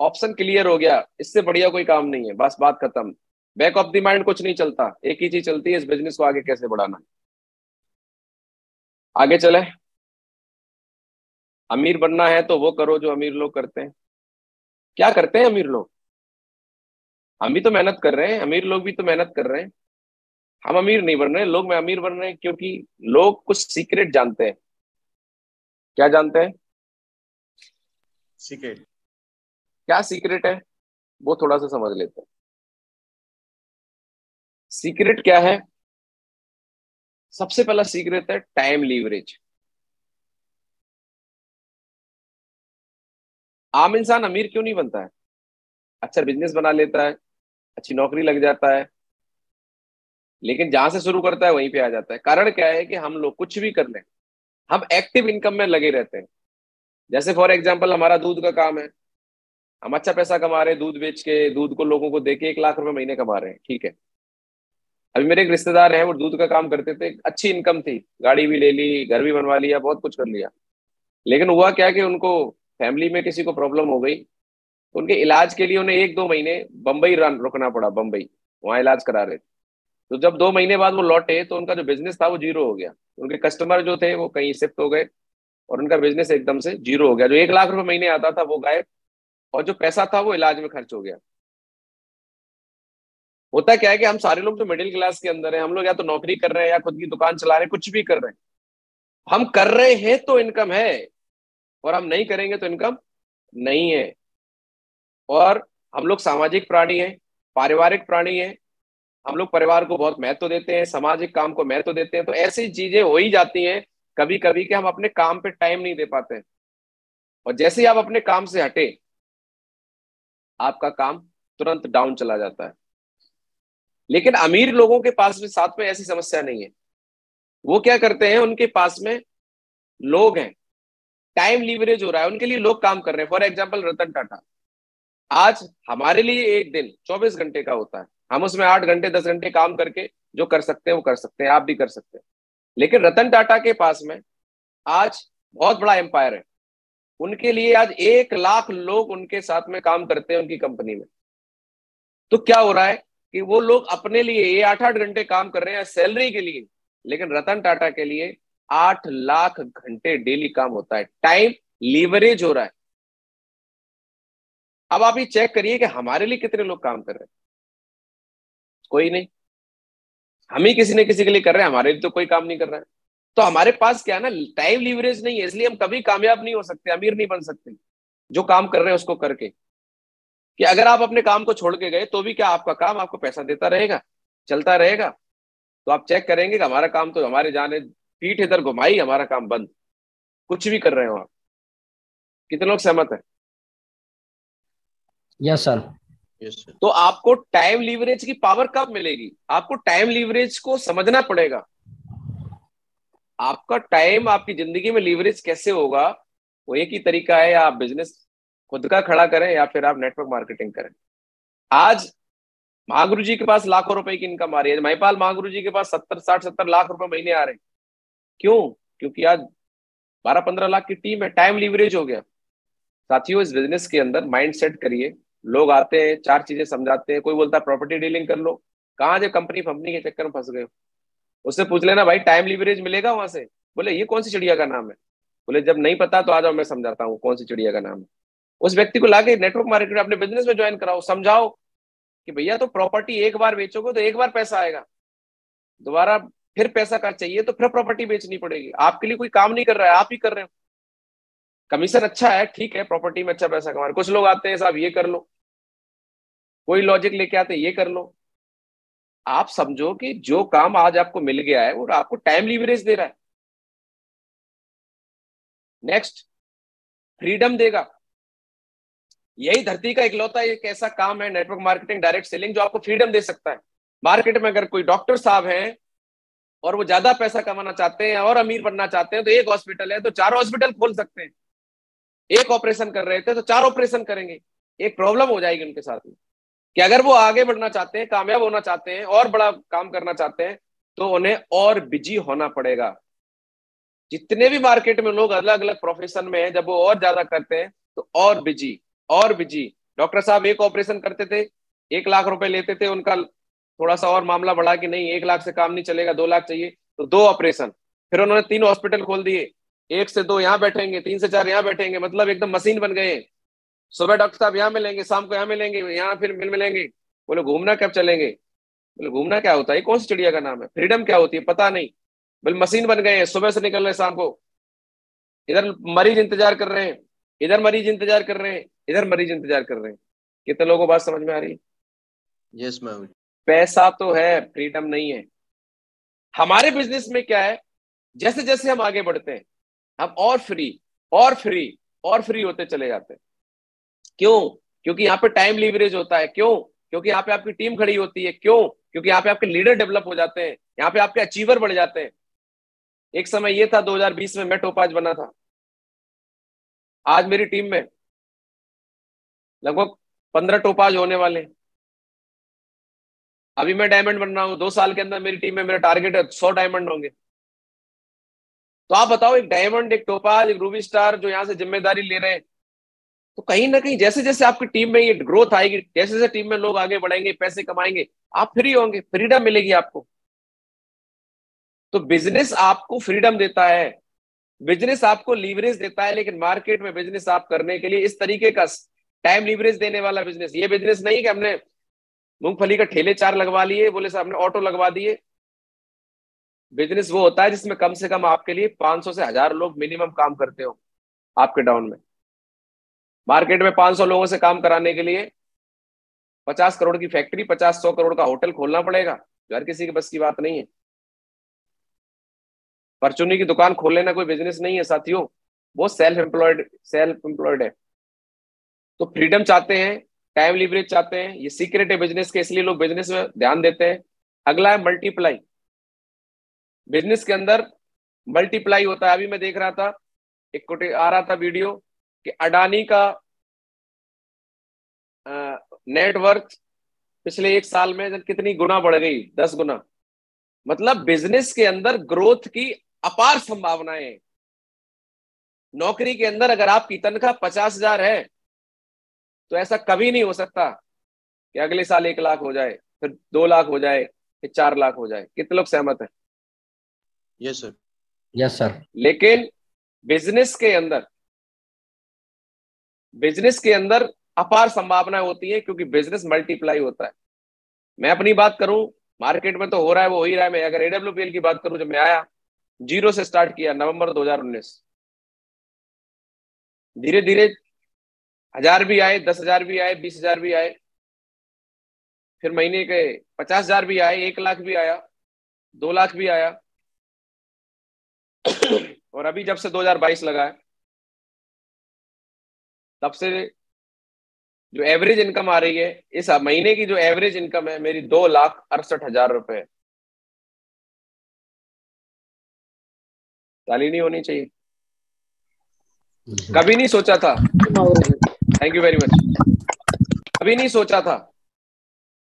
ऑप्शन क्लियर हो गया। इससे बढ़िया कोई काम नहीं है। बस बात खत्म। बैक ऑफ़ द माइंड कुछ नहीं चलता। एक ही चीज़ चलती है, इस बिज़नेस को आगे कैसे बढ़ाना है? आगे चले। अमीर बनना है तो वो करो जो अमीर लोग करते हैं। क्या करते हैं अमीर लोग? हम भी तो मेहनत कर रहे हैं अमीर लोग भी तो मेहनत कर रहे हैं। हम अमीर नहीं बन रहे लोग में अमीर बन रहे हैं क्योंकि लोग कुछ सीक्रेट जानते हैं। क्या जानते हैं? सीक्रेट क्या सीक्रेट है? वो थोड़ा सा समझ लेते हैं। सीक्रेट क्या है? सबसे पहला सीक्रेट है टाइम लीवरेज। आम इंसान अमीर क्यों नहीं बनता है? अच्छा बिज़नेस बना लेता है, अच्छी नौकरी लग जाता है, लेकिन जहाँ से शुरू करता है वहीं पे आ जाता है। कारण क्या है कि हम लोग कुछ भी कर लें, हम एक्टिव इनकम में लगे रहते हैं। जैसे फॉर एग्ज़ाम्पल हमारा दूध का काम है, हम अच्छा पैसा कमा रहे हैं, दूध बेच के, दूध को लोगों को देके एक लाख रुपए महीने कमा रहे हैं, ठीक है। अभी मेरे एक रिश्तेदार हैं, वो दूध का काम करते थे, अच्छी इनकम थी। गाड़ी भी ले ली, घर भी बनवा लिया, बहुत कुछ कर लिया। लेकिन हुआ क्या कि उनको फैमिली में किसी को प्रॉब्लम हो गई। तो उनके इलाज के लिए उन्हें एक दो महीने बम्बई रन रुकना पड़ा बम्बई वहाँ इलाज करा रहे थे। तो जब दो महीने बाद वो लौटे तो उनका जो बिज़नेस था वो ज़ीरो हो गया। उनके कस्टमर जो थे, वो कहीं शिफ्ट हो गए और उनका बिज़नेस एकदम से ज़ीरो हो गया। जो एक लाख रुपए महीने आता था, वो गायब। और जो पैसा था, वो इलाज में खर्च हो गया। होता क्या है कि हम सारे लोग तो मिडिल क्लास के अंदर है, हम लोग या तो नौकरी कर रहे हैं या खुद की दुकान चला रहे हैं, कुछ भी कर रहे हैं। हम कर रहे हैं तो इनकम है, और हम नहीं करेंगे तो इनकम नहीं है। और हम लोग सामाजिक प्राणी हैं, पारिवारिक प्राणी हैं, हम लोग परिवार को बहुत महत्व देते हैं, सामाजिक काम को महत्व देते हैं तो ऐसी चीज़ें हो ही जाती हैं कभी कभी कि हम अपने काम पे टाइम नहीं दे पाते और जैसे ही आप अपने काम से हटे, आपका काम तुरंत डाउन चला जाता है। लेकिन अमीर लोगों के पास में साथ में ऐसी समस्या नहीं है। वो क्या करते हैं, उनके पास में लोग हैं। टाइम लीवरेज हो रहा है, उनके लिए लोग काम कर रहे हैं। For example Ratan Tata. आज हमारे लिए एक दिन 24 घंटे का होता है। हम उसमें आठ घंटे, दस घंटे काम करके जो कर सकते हैं, वो कर सकते हैं। आप भी कर सकते हैं। लेकिन रतन टाटा के पास में आज बहुत बड़ा एम्पायर है। उनके लिए आज एक लाख लोग उनके साथ में काम करते हैं उनकी कंपनी में। तो क्या हो रहा है? कि वो लोग अपने लिए ये आठ आठ घंटे काम कर रहे हैं सैलरी के लिए, लेकिन रतन टाटा के लिए आठ लाख घंटे डेली काम होता है। टाइम लीवरेज हो रहा है। अब आप ये चेक करिए कि हमारे लिए कितने लोग काम कर रहे हैं। कोई नहीं। हम ही किसी ने किसी के लिए कर रहे हैं, हमारे लिए तो कोई काम नहीं कर रहा है। तो हमारे पास क्या है ना, टाइम लीवरेज नहीं है, इसलिए हम कभी कामयाब नहीं हो सकते, अमीर नहीं बन सकते, जो काम कर रहे हैं उसको करके। कि अगर आप अपने काम को छोड़ के गए तो भी क्या आपका काम आपको पैसा देता रहेगा चलता रहेगा? तो आप चेक करेंगे कि हमारा काम तो हमारे जाने पीठ इधर घुमाई हमारा काम बंद। कुछ भी कर रहे हो आप। कितने लोग सहमत है? यस सर यस तो आपको टाइम लीवरेज की पावर कब मिलेगी? आपको टाइम लीवरेज को समझना पड़ेगा। आपका टाइम आपकी ज़िंदगी में लीवरेज कैसे होगा वो एक ही तरीका है आप बिज़नेस खुद का खड़ा करें या फिर आप नेटवर्क मार्केटिंग करें। आज महागुरु जी के पास लाखों रुपए की इनकम आ रही है। महिपाल महागुरु जी के पास सत्तर, साठ, सत्तर लाख रुपए महीने आ रहे हैं। क्यों? क्योंकि आज बारह, पंद्रह लाख की टीम है। टाइम लिवरेज हो गया। साथियों, इस बिज़नेस के अंदर माइंड सेट करिए। लोग आते हैं, चार चीज़ें समझाते हैं। कोई बोलता है प्रॉपर्टी डीलिंग कर लो। कहाँ जो कंपनी फंपनी के चक्कर में फंस गए उससे पूछ लेना, भाई टाइम लिवरेज मिलेगा वहाँ से? बोले, ये कौन सी चिड़िया का नाम है? बोले, जब नहीं पता तो आ जाओ मैं समझाता हूँ कौन सी चिड़िया का नाम है। उस व्यक्ति को लाके नेटवर्क मार्केट अपने बिज़नेस में ज्वाइन कराओ, समझाओ कि भैया तो प्रॉपर्टी एक बार बेचोगे तो एक बार पैसा आएगा। दोबारा फिर पैसा का चाहिए? तो फिर प्रॉपर्टी बेचनी पड़ेगी। आपके लिए कोई काम नहीं कर रहा है, आप ही कर रहे हो। कमीशन अच्छा है, ठीक है प्रॉपर्टी में अच्छा पैसा कमा रहे कुछ लोग आते हैं, साहब, ये कर लो। कोई लॉजिक लेके आते ये कर लो। आप समझो कि जो काम आज आपको मिल गया है, वो आपको टाइम लिवरेज दे रहा है। नेक्स्ट फ्रीडम देगा। यही धरती का इकलौता एक ऐसा काम है नेटवर्क मार्केटिंग डायरेक्ट सेलिंग जो आपको फ्रीडम दे सकता है। मार्केट में अगर कोई डॉक्टर साहब हैं और वो ज़्यादा पैसा कमाना चाहते हैं और अमीर बनना चाहते हैं तो एक हॉस्पिटल है तो चार हॉस्पिटल खोल सकते हैं। एक ऑपरेशन कर रहे थे तो चार ऑपरेशन करेंगे। एक प्रॉब्लम हो जाएगी उनके साथ में कि अगर वो आगे बढ़ना चाहते हैं, कामयाब होना चाहते हैं, और बड़ा काम करना चाहते हैं तो उन्हें और बिज़ी होना पड़ेगा। जितने भी मार्केट में लोग अलग अलग प्रोफेशन में हैं, जब वो और ज़्यादा करते हैं तो और बिज़ी और बिज़ी डॉक्टर साहब एक ऑपरेशन करते थे, एक लाख रुपए लेते थे, उनका थोड़ा सा और मामला बढ़ा कि नहीं, एक लाख से काम नहीं चलेगा, दो लाख चाहिए तो दो ऑपरेशन। फिर उन्होंने तीन हॉस्पिटल खोल दिए। एक से दो यहाँ बैठेंगे, तीन से चार यहाँ बैठेंगे मतलब एकदम मशीन बन गए। सुबह डॉक्टर साहब यहाँ मिलेंगे, शाम को यहाँ मिलेंगे, यहाँ फिर मिल मिलेंगे। बोले, घूमना कब चलेंगे? बोले, घूमना क्या होता है? कौन सी चिड़िया का नाम है? फ्रीडम क्या होती है? पता नहीं। बोले, मशीन बन गए हैं, सुबह से निकल रहे शाम को। इधर मरीज़ इंतज़ार कर रहे हैं। इधर मरीज़ इंतज़ार कर रहे हैं इधर मरीज़ इंतज़ार कर रहे हैं। कितने लोगों को बात समझ में आ रही? है यस मैम पैसा तो है फ्रीडम नहीं है। हमारे बिज़नेस में क्या है जैसे जैसे हम आगे बढ़ते हैं हम और फ्री और फ्री और फ्री होते चले जाते हैं। क्यों? क्योंकि यहाँ पे टाइम लीवरेज होता है। क्यों? क्योंकि यहाँ पे आपकी टीम खड़ी होती है। क्यों? क्योंकि यहाँ पे आपके लीडर डेवलप हो जाते हैं। यहाँ पे आपके अचीवर बढ़ जाते हैं। एक समय ये था 2020 में मैं टोपाज बना था। आज मेरी टीम में लगभग पंद्रह टोपाज होने वाले अभी मैं डायमंड बन रहा हूँ, दो साल के अंदर मेरी टीम में मेरा टारगेट है, सौ डायमंड होंगे। तो आप बताओ, एक डायमंड एक टोपाज एक रूबी स्टार जो यहाँ से ज़िम्मेदारी ले रहे हैं तो कहीं ना कहीं जैसे जैसे आपकी टीम में ये ग्रोथ आएगी जैसे जैसे टीम में लोग आगे बढ़ेंगे, पैसे कमाएँगे, आप फ्री होंगे फ्रीडम मिलेगी आपको। तो बिज़नेस आपको फ्रीडम देता है। बिज़नेस आपको लीवरेज देता है, लेकिन मार्केट में बिज़नेस आप करने के लिए इस तरीके का टाइम लीवरेज देने वाला बिज़नेस ये बिज़नेस नहीं कि हमने मूंगफली का ठेले चार लगवा लिए, बोले साहब हमने ऑटो लगवा दिए। बिज़नेस वो होता है जिसमें कम से कम आपके लिए 500 से हज़ार लोग मिनिमम काम करते हो आपके डाउन में। मार्केट में 500 लोगों से काम कराने के लिए 50 करोड़ की फैक्ट्री 50 सौ करोड़ का होटल खोलना पड़ेगा। जो हर किसी के बस की बात नहीं है। परचूनी की दुकान खोल लेना, कोई बिज़नेस नहीं है, साथियों। वो सेल्फ एम्प्लॉयड सेल्फ एम्प्लॉयड है। तो फ्रीडम चाहते हैं टाइम लिवरेज चाहते हैं, ये सीक्रेट है बिज़नेस के, इसलिए लोग बिज़नेस में ध्यान देते हैं। अगला है मल्टीप्लाई बिज़नेस के अंदर मल्टीप्लाई होता है। अभी मैं देख रहा था, एक कोटे, आ रहा था वीडियो कि अडानी का नेटवर्थ पिछले एक साल में कितनी गुना बढ़ गई? दस गुना। मतलब बिज़नेस के अंदर ग्रोथ की अपार संभावनाएँ। नौकरी के अंदर अगर आपकी तनख्वाह पचास हज़ार है तो ऐसा कभी नहीं हो सकता कि अगले साल एक लाख हो जाए फिर दो लाख हो जाए फिर चार लाख हो जाए। कितने लोग सहमत है? यस सर यस सर लेकिन बिज़नेस के अंदर बिज़नेस के अंदर अपार संभावनाएँ होती है क्योंकि बिज़नेस मल्टीप्लाई होता है। मैं अपनी बात करूँ मार्केट में तो हो रहा है वो हो ही रहा है। मैं अगर एडब्ल्यू की बात करूँ जब मैं आया ज़ीरो से स्टार्ट किया, नवंबर 2019 धीरे धीरे हज़ार भी आए, दस हज़ार भी आए, बीस हज़ार भी आए। फिर महीने के पचास हज़ार भी आए, एक लाख भी आया, दो लाख भी आया। [COUGHS] और अभी जब से 2022 लगा है, तब से जो एवरेज इनकम आ रही है, इस महीने की जो एवरेज इनकम है, मेरी दो लाख अड़सठ हज़ार रुपए। ताली नहीं होनी चाहिए। कभी नहीं सोचा था। थैंक यू वेरी मच कभी नहीं सोचा था।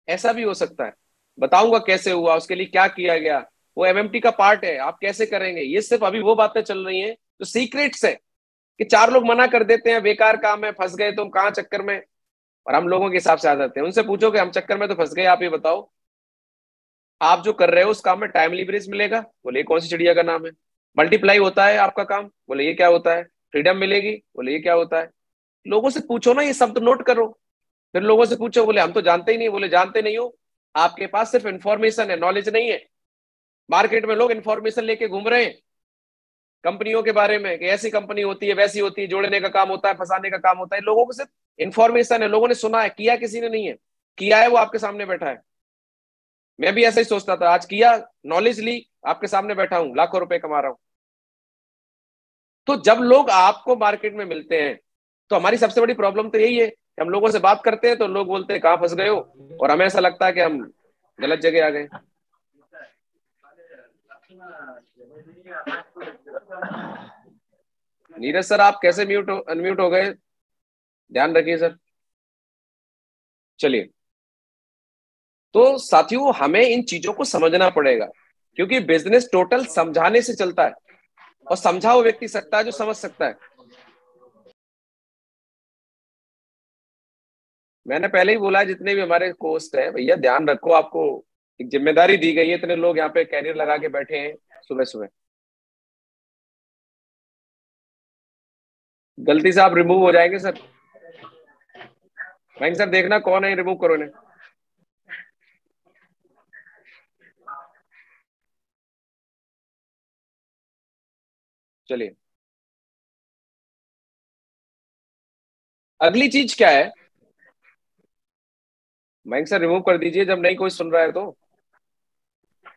ऐसा भी हो सकता है। बताऊँगा कैसे हुआ उसके लिए क्या किया गया। वो एमएमटी का पार्ट है आप कैसे करेंगे? ये सिर्फ़ अभी वो बातें चल रही हैं जो सीक्रेट्स है कि चार लोग मना कर देते हैं बेकार काम है फंस गए तुम कहाँ चक्कर में? और हम लोगों के हिसाब से आ जाते हैं। उनसे पूछो कि हम चक्कर में तो फंस गए आप ये बताओ। आप जो कर रहे हो उस काम में टाइम लिवरेज मिलेगा? बोले कौन सी चिड़िया का नाम है? मल्टीप्लाई होता है आपका काम, बोले, ये क्या होता है? फ्रीडम मिलेगी, बोले, ये क्या होता है? लोगों से पूछो ना ये शब्द नोट करो। फिर लोगों से पूछो, बोले, हम तो जानते ही नहीं बोले, जानते नहीं हो। आपके पास सिर्फ़ इंफॉर्मेशन है नॉलेज नहीं है। मार्केट में लोग इंफॉर्मेशन लेके घूम रहे हैं। कंपनियों के बारे में कि ऐसी कंपनी होती है, वैसी होती है, जोड़ने का काम होता है, फंसाने का काम होता है। लोगों को सिर्फ़ इंफॉर्मेशन है, लोगों ने सुना है, किया किसी ने नहीं है। किया है वो आपके सामने बैठा है। मैं भी ऐसा ही सोचता था, आज किया नॉलेज ली आपके सामने बैठा हूँ, लाखों रुपए कमा रहा हूँ। तो जब लोग आपको मार्केट में मिलते हैं तो हमारी सबसे बड़ी प्रॉब्लम तो यही है कि हम लोगों से बात करते हैं तो लोग बोलते हैं, कहाँ फंस गए हो? और हमें ऐसा लगता है कि हम गलत जगह आ गए। नीरज सर, आप कैसे म्यूट अनम्यूट हो गए? ध्यान रखिए, सर। चलिए। तो साथियों, हमें इन चीज़ों को समझना पड़ेगा, क्योंकि बिज़नेस टोटल समझाने से चलता है, और समझा वो व्यक्ति सकता है जो समझ सकता है। मैंने पहले ही बोला जितने भी हमारे कोस्ट है, भैया ध्यान रखो, आपको एक ज़िम्मेदारी दी गई है, इतने लोग यहाँ पे कैरियर लगा के बैठे हैं, सुबह सुबह। गलती से आप रिमूव हो जाएँगे, सर। बैंक सर देखना कौन है रिमूव करो ने चलिए। अगली चीज़ क्या है? माइक सर रिमूव कर दीजिए जब नहीं कोई सुन रहा है तो।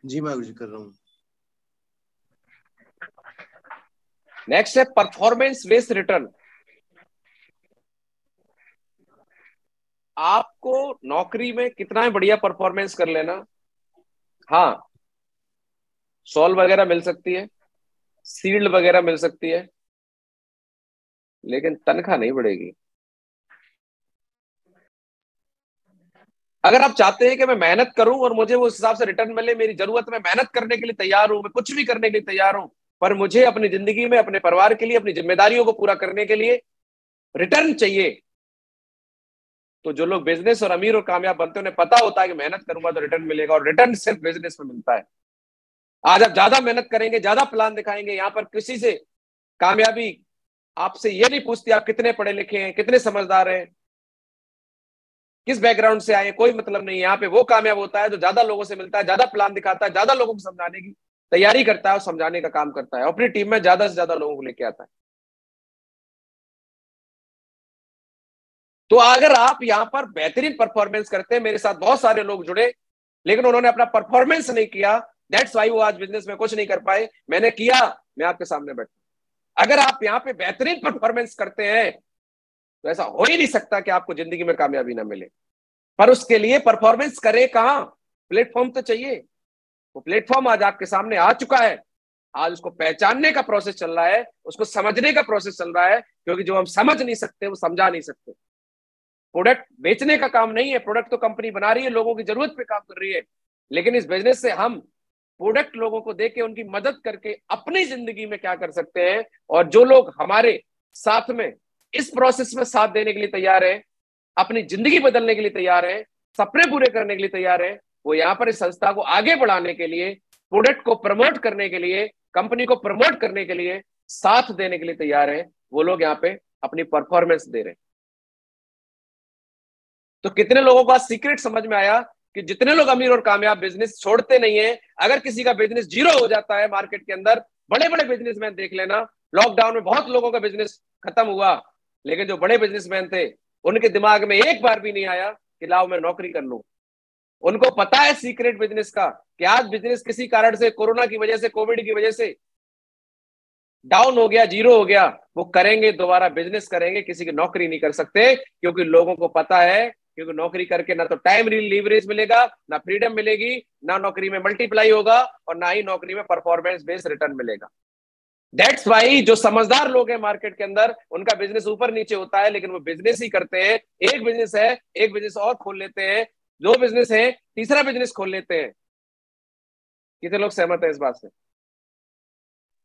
जी मैं जी कर रहा हूँ। नेक्स्ट है परफॉर्मेंस बेस्ड रिटर्न आपको नौकरी में कितना बढ़िया परफॉर्मेंस कर लेना। हाँ सॉल्व वगैरह मिल सकती है। सील्ड वगैरह मिल सकती है, लेकिन तनख्वाह नहीं बढ़ेगी। अगर आप चाहते हैं कि मैं मेहनत करूँ और मुझे वो उस हिसाब से रिटर्न मिले, मेरी ज़रूरत, में मेहनत करने के लिए तैयार हूँ, मैं कुछ भी करने के लिए तैयार हूँ, पर मुझे अपनी ज़िंदगी में, अपने परिवार के लिए, अपनी जिम्मेदारियों को पूरा करने के लिए रिटर्न चाहिए तो जो लोग बिज़नेस और अमीर और कामयाब बनते हैं, उन्हें पता होता है कि मेहनत करूँगा तो रिटर्न मिलेगा, और रिटर्न सिर्फ़ बिज़नेस में मिलता है। आज आप ज़्यादा मेहनत करेंगे, ज़्यादा प्लान दिखाएँगे, यहाँ पर किसी से कामयाबी आपसे ये नहीं पूछती आप कितने पढ़े लिखे हैं, कितने समझदार हैं, किस बैकग्राउंड से आए कोई मतलब नहीं यहाँ पे वो कामयाब होता है जो ज़्यादा लोगों से मिलता है, ज़्यादा प्लान दिखाता है, ज़्यादा लोगों को समझाने की तैयारी करता है और समझाने का काम करता है। अपनी टीम में ज़्यादा से ज़्यादा लोगों को लेके आता है। तो अगर आप यहाँ पर बेहतरीन परफॉर्मेंस करते हैं, मेरे साथ बहुत सारे लोग जुड़े, लेकिन उन्होंने अपना परफॉर्मेंस नहीं किया दैट्स वाई वो आज बिज़नेस में कुछ नहीं कर पाए। मैंने किया, मैं आपके सामने बैठा। अगर आप यहाँ पे बेहतरीन परफॉर्मेंस करते हैं तो ऐसा हो ही नहीं सकता कि आपको ज़िंदगी में कामयाबी ना मिले। पर उसके लिए परफॉर्मेंस करे कहा? प्लेटफॉर्म तो चाहिए। वो प्लेटफॉर्म आज आपके सामने आ चुका है। आज उसको पहचानने का प्रोसेस चल रहा है, उसको समझने का प्रोसेस चल रहा है, क्योंकि जो हम समझ नहीं सकते, वो समझा नहीं सकते। प्रोडक्ट बेचने का काम नहीं है। प्रोडक्ट तो कंपनी बना रही है, लोगों की ज़रूरत पे काम कर रही है। लेकिन इस बिज़नेस से हम प्रोडक्ट लोगों को देके उनकी मदद करके अपनी ज़िंदगी में क्या कर सकते हैं? और जो लोग हमारे साथ में इस प्रोसेस में साथ देने के लिए तैयार है, अपनी ज़िंदगी बदलने के लिए तैयार है, सपने पूरे करने के लिए तैयार है, वो यहाँ पर इस संस्था को आगे बढ़ाने के लिए, प्रोडक्ट को प्रमोट करने के लिए, कंपनी को प्रमोट करने के लिए साथ देने के लिए तैयार है, वो लोग यहाँ पे अपनी परफॉर्मेंस दे रहे हैं। तो कितने लोगों का सीक्रेट समझ में आया कि जितने लोग अमीर और कामयाब बिज़नेस छोड़ते नहीं है, अगर किसी का बिज़नेस ज़ीरो हो जाता है मार्केट के अंदर बड़े बड़े बिजनेसमैन देख लेना। लॉकडाउन में बहुत लोगों का बिज़नेस खत्म हुआ, लेकिन जो बड़े बिजनेसमैन थे, उनके दिमाग में एक बार भी नहीं आया कि लाओ मैं नौकरी कर लू। उनको पता है सीक्रेट बिज़नेस का कि आज बिज़नेस किसी कारण से, कोरोना की वजह से कोविड की वजह से डाउन हो गया ज़ीरो हो गया। वो करेंगे, दोबारा बिज़नेस करेंगे, किसी की नौकरी नहीं कर सकते, क्योंकि लोगों को पता है क्योंकि नौकरी करके ना तो टाइम लीवरेज मिलेगा ना फ्रीडम मिलेगी ना नौकरी में मल्टीप्लाई होगा और ना ही नौकरी में परफॉर्मेंस बेस्ड रिटर्न मिलेगा। दैट्स वाई जो समझदार लोग हैं मार्केट के अंदर उनका बिज़नेस ऊपर नीचे होता है लेकिन वो बिज़नेस ही करते हैं। एक बिज़नेस है एक बिज़नेस और खोल लेते हैं। दो बिज़नेस है तीसरा बिज़नेस खोल लेते हैं। कितने लोग सहमत है इस बात से?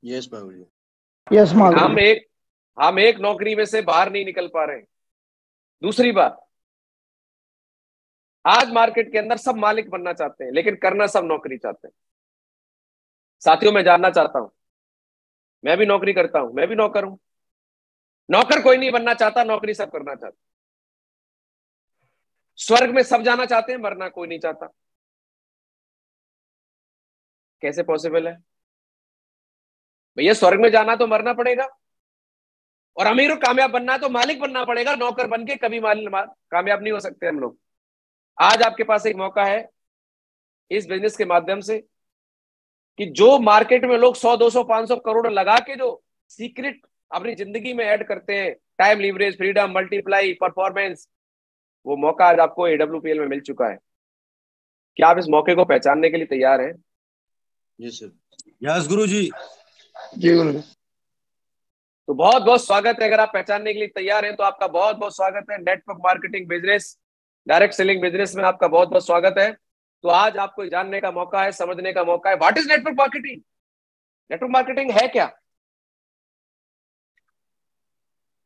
यस यस हम एक हम एक नौकरी में से बाहर नहीं निकल पा रहे दूसरी बात आज मार्केट के अंदर सब मालिक बनना चाहते हैं, लेकिन करना सब नौकरी चाहते हैं। साथियों, मैं जानना चाहता हूँ, मैं भी नौकरी करता हूँ, मैं भी नौकर हूँ। नौकर कोई नहीं बनना चाहता, नौकरी सब करना चाहता स्वर्ग में सब जाना चाहते हैं, मरना कोई नहीं चाहता। कैसे पॉसिबल है? भैया, स्वर्ग में जाना तो मरना पड़ेगा, और अमीर और कामयाब बनना है तो मालिक बनना पड़ेगा, नौकर बन के कभी मालिक कामयाब नहीं हो सकते हम लोग। आज आपके पास एक मौका है इस बिज़नेस के माध्यम से कि जो मार्केट में लोग 100 200 500 करोड़ लगा के जो सीक्रेट अपनी ज़िंदगी में ऐड करते हैं time leverage freedom multiply performance वो मौका आज आपको एडब्ल्यूपीएल में मिल चुका है। क्या आप इस मौके को पहचानने के लिए तैयार हैं? Yes sir. यस गुरु जी जी गुरु जी तो बहुत बहुत स्वागत है। अगर आप पहचानने के लिए तैयार हैं तो आपका बहुत बहुत स्वागत है। Network marketing business direct selling business में आपका बहुत बहुत स्वागत है। तो आज आपको जानने का मौका है समझने का मौका है। What is network marketing network marketing है क्या?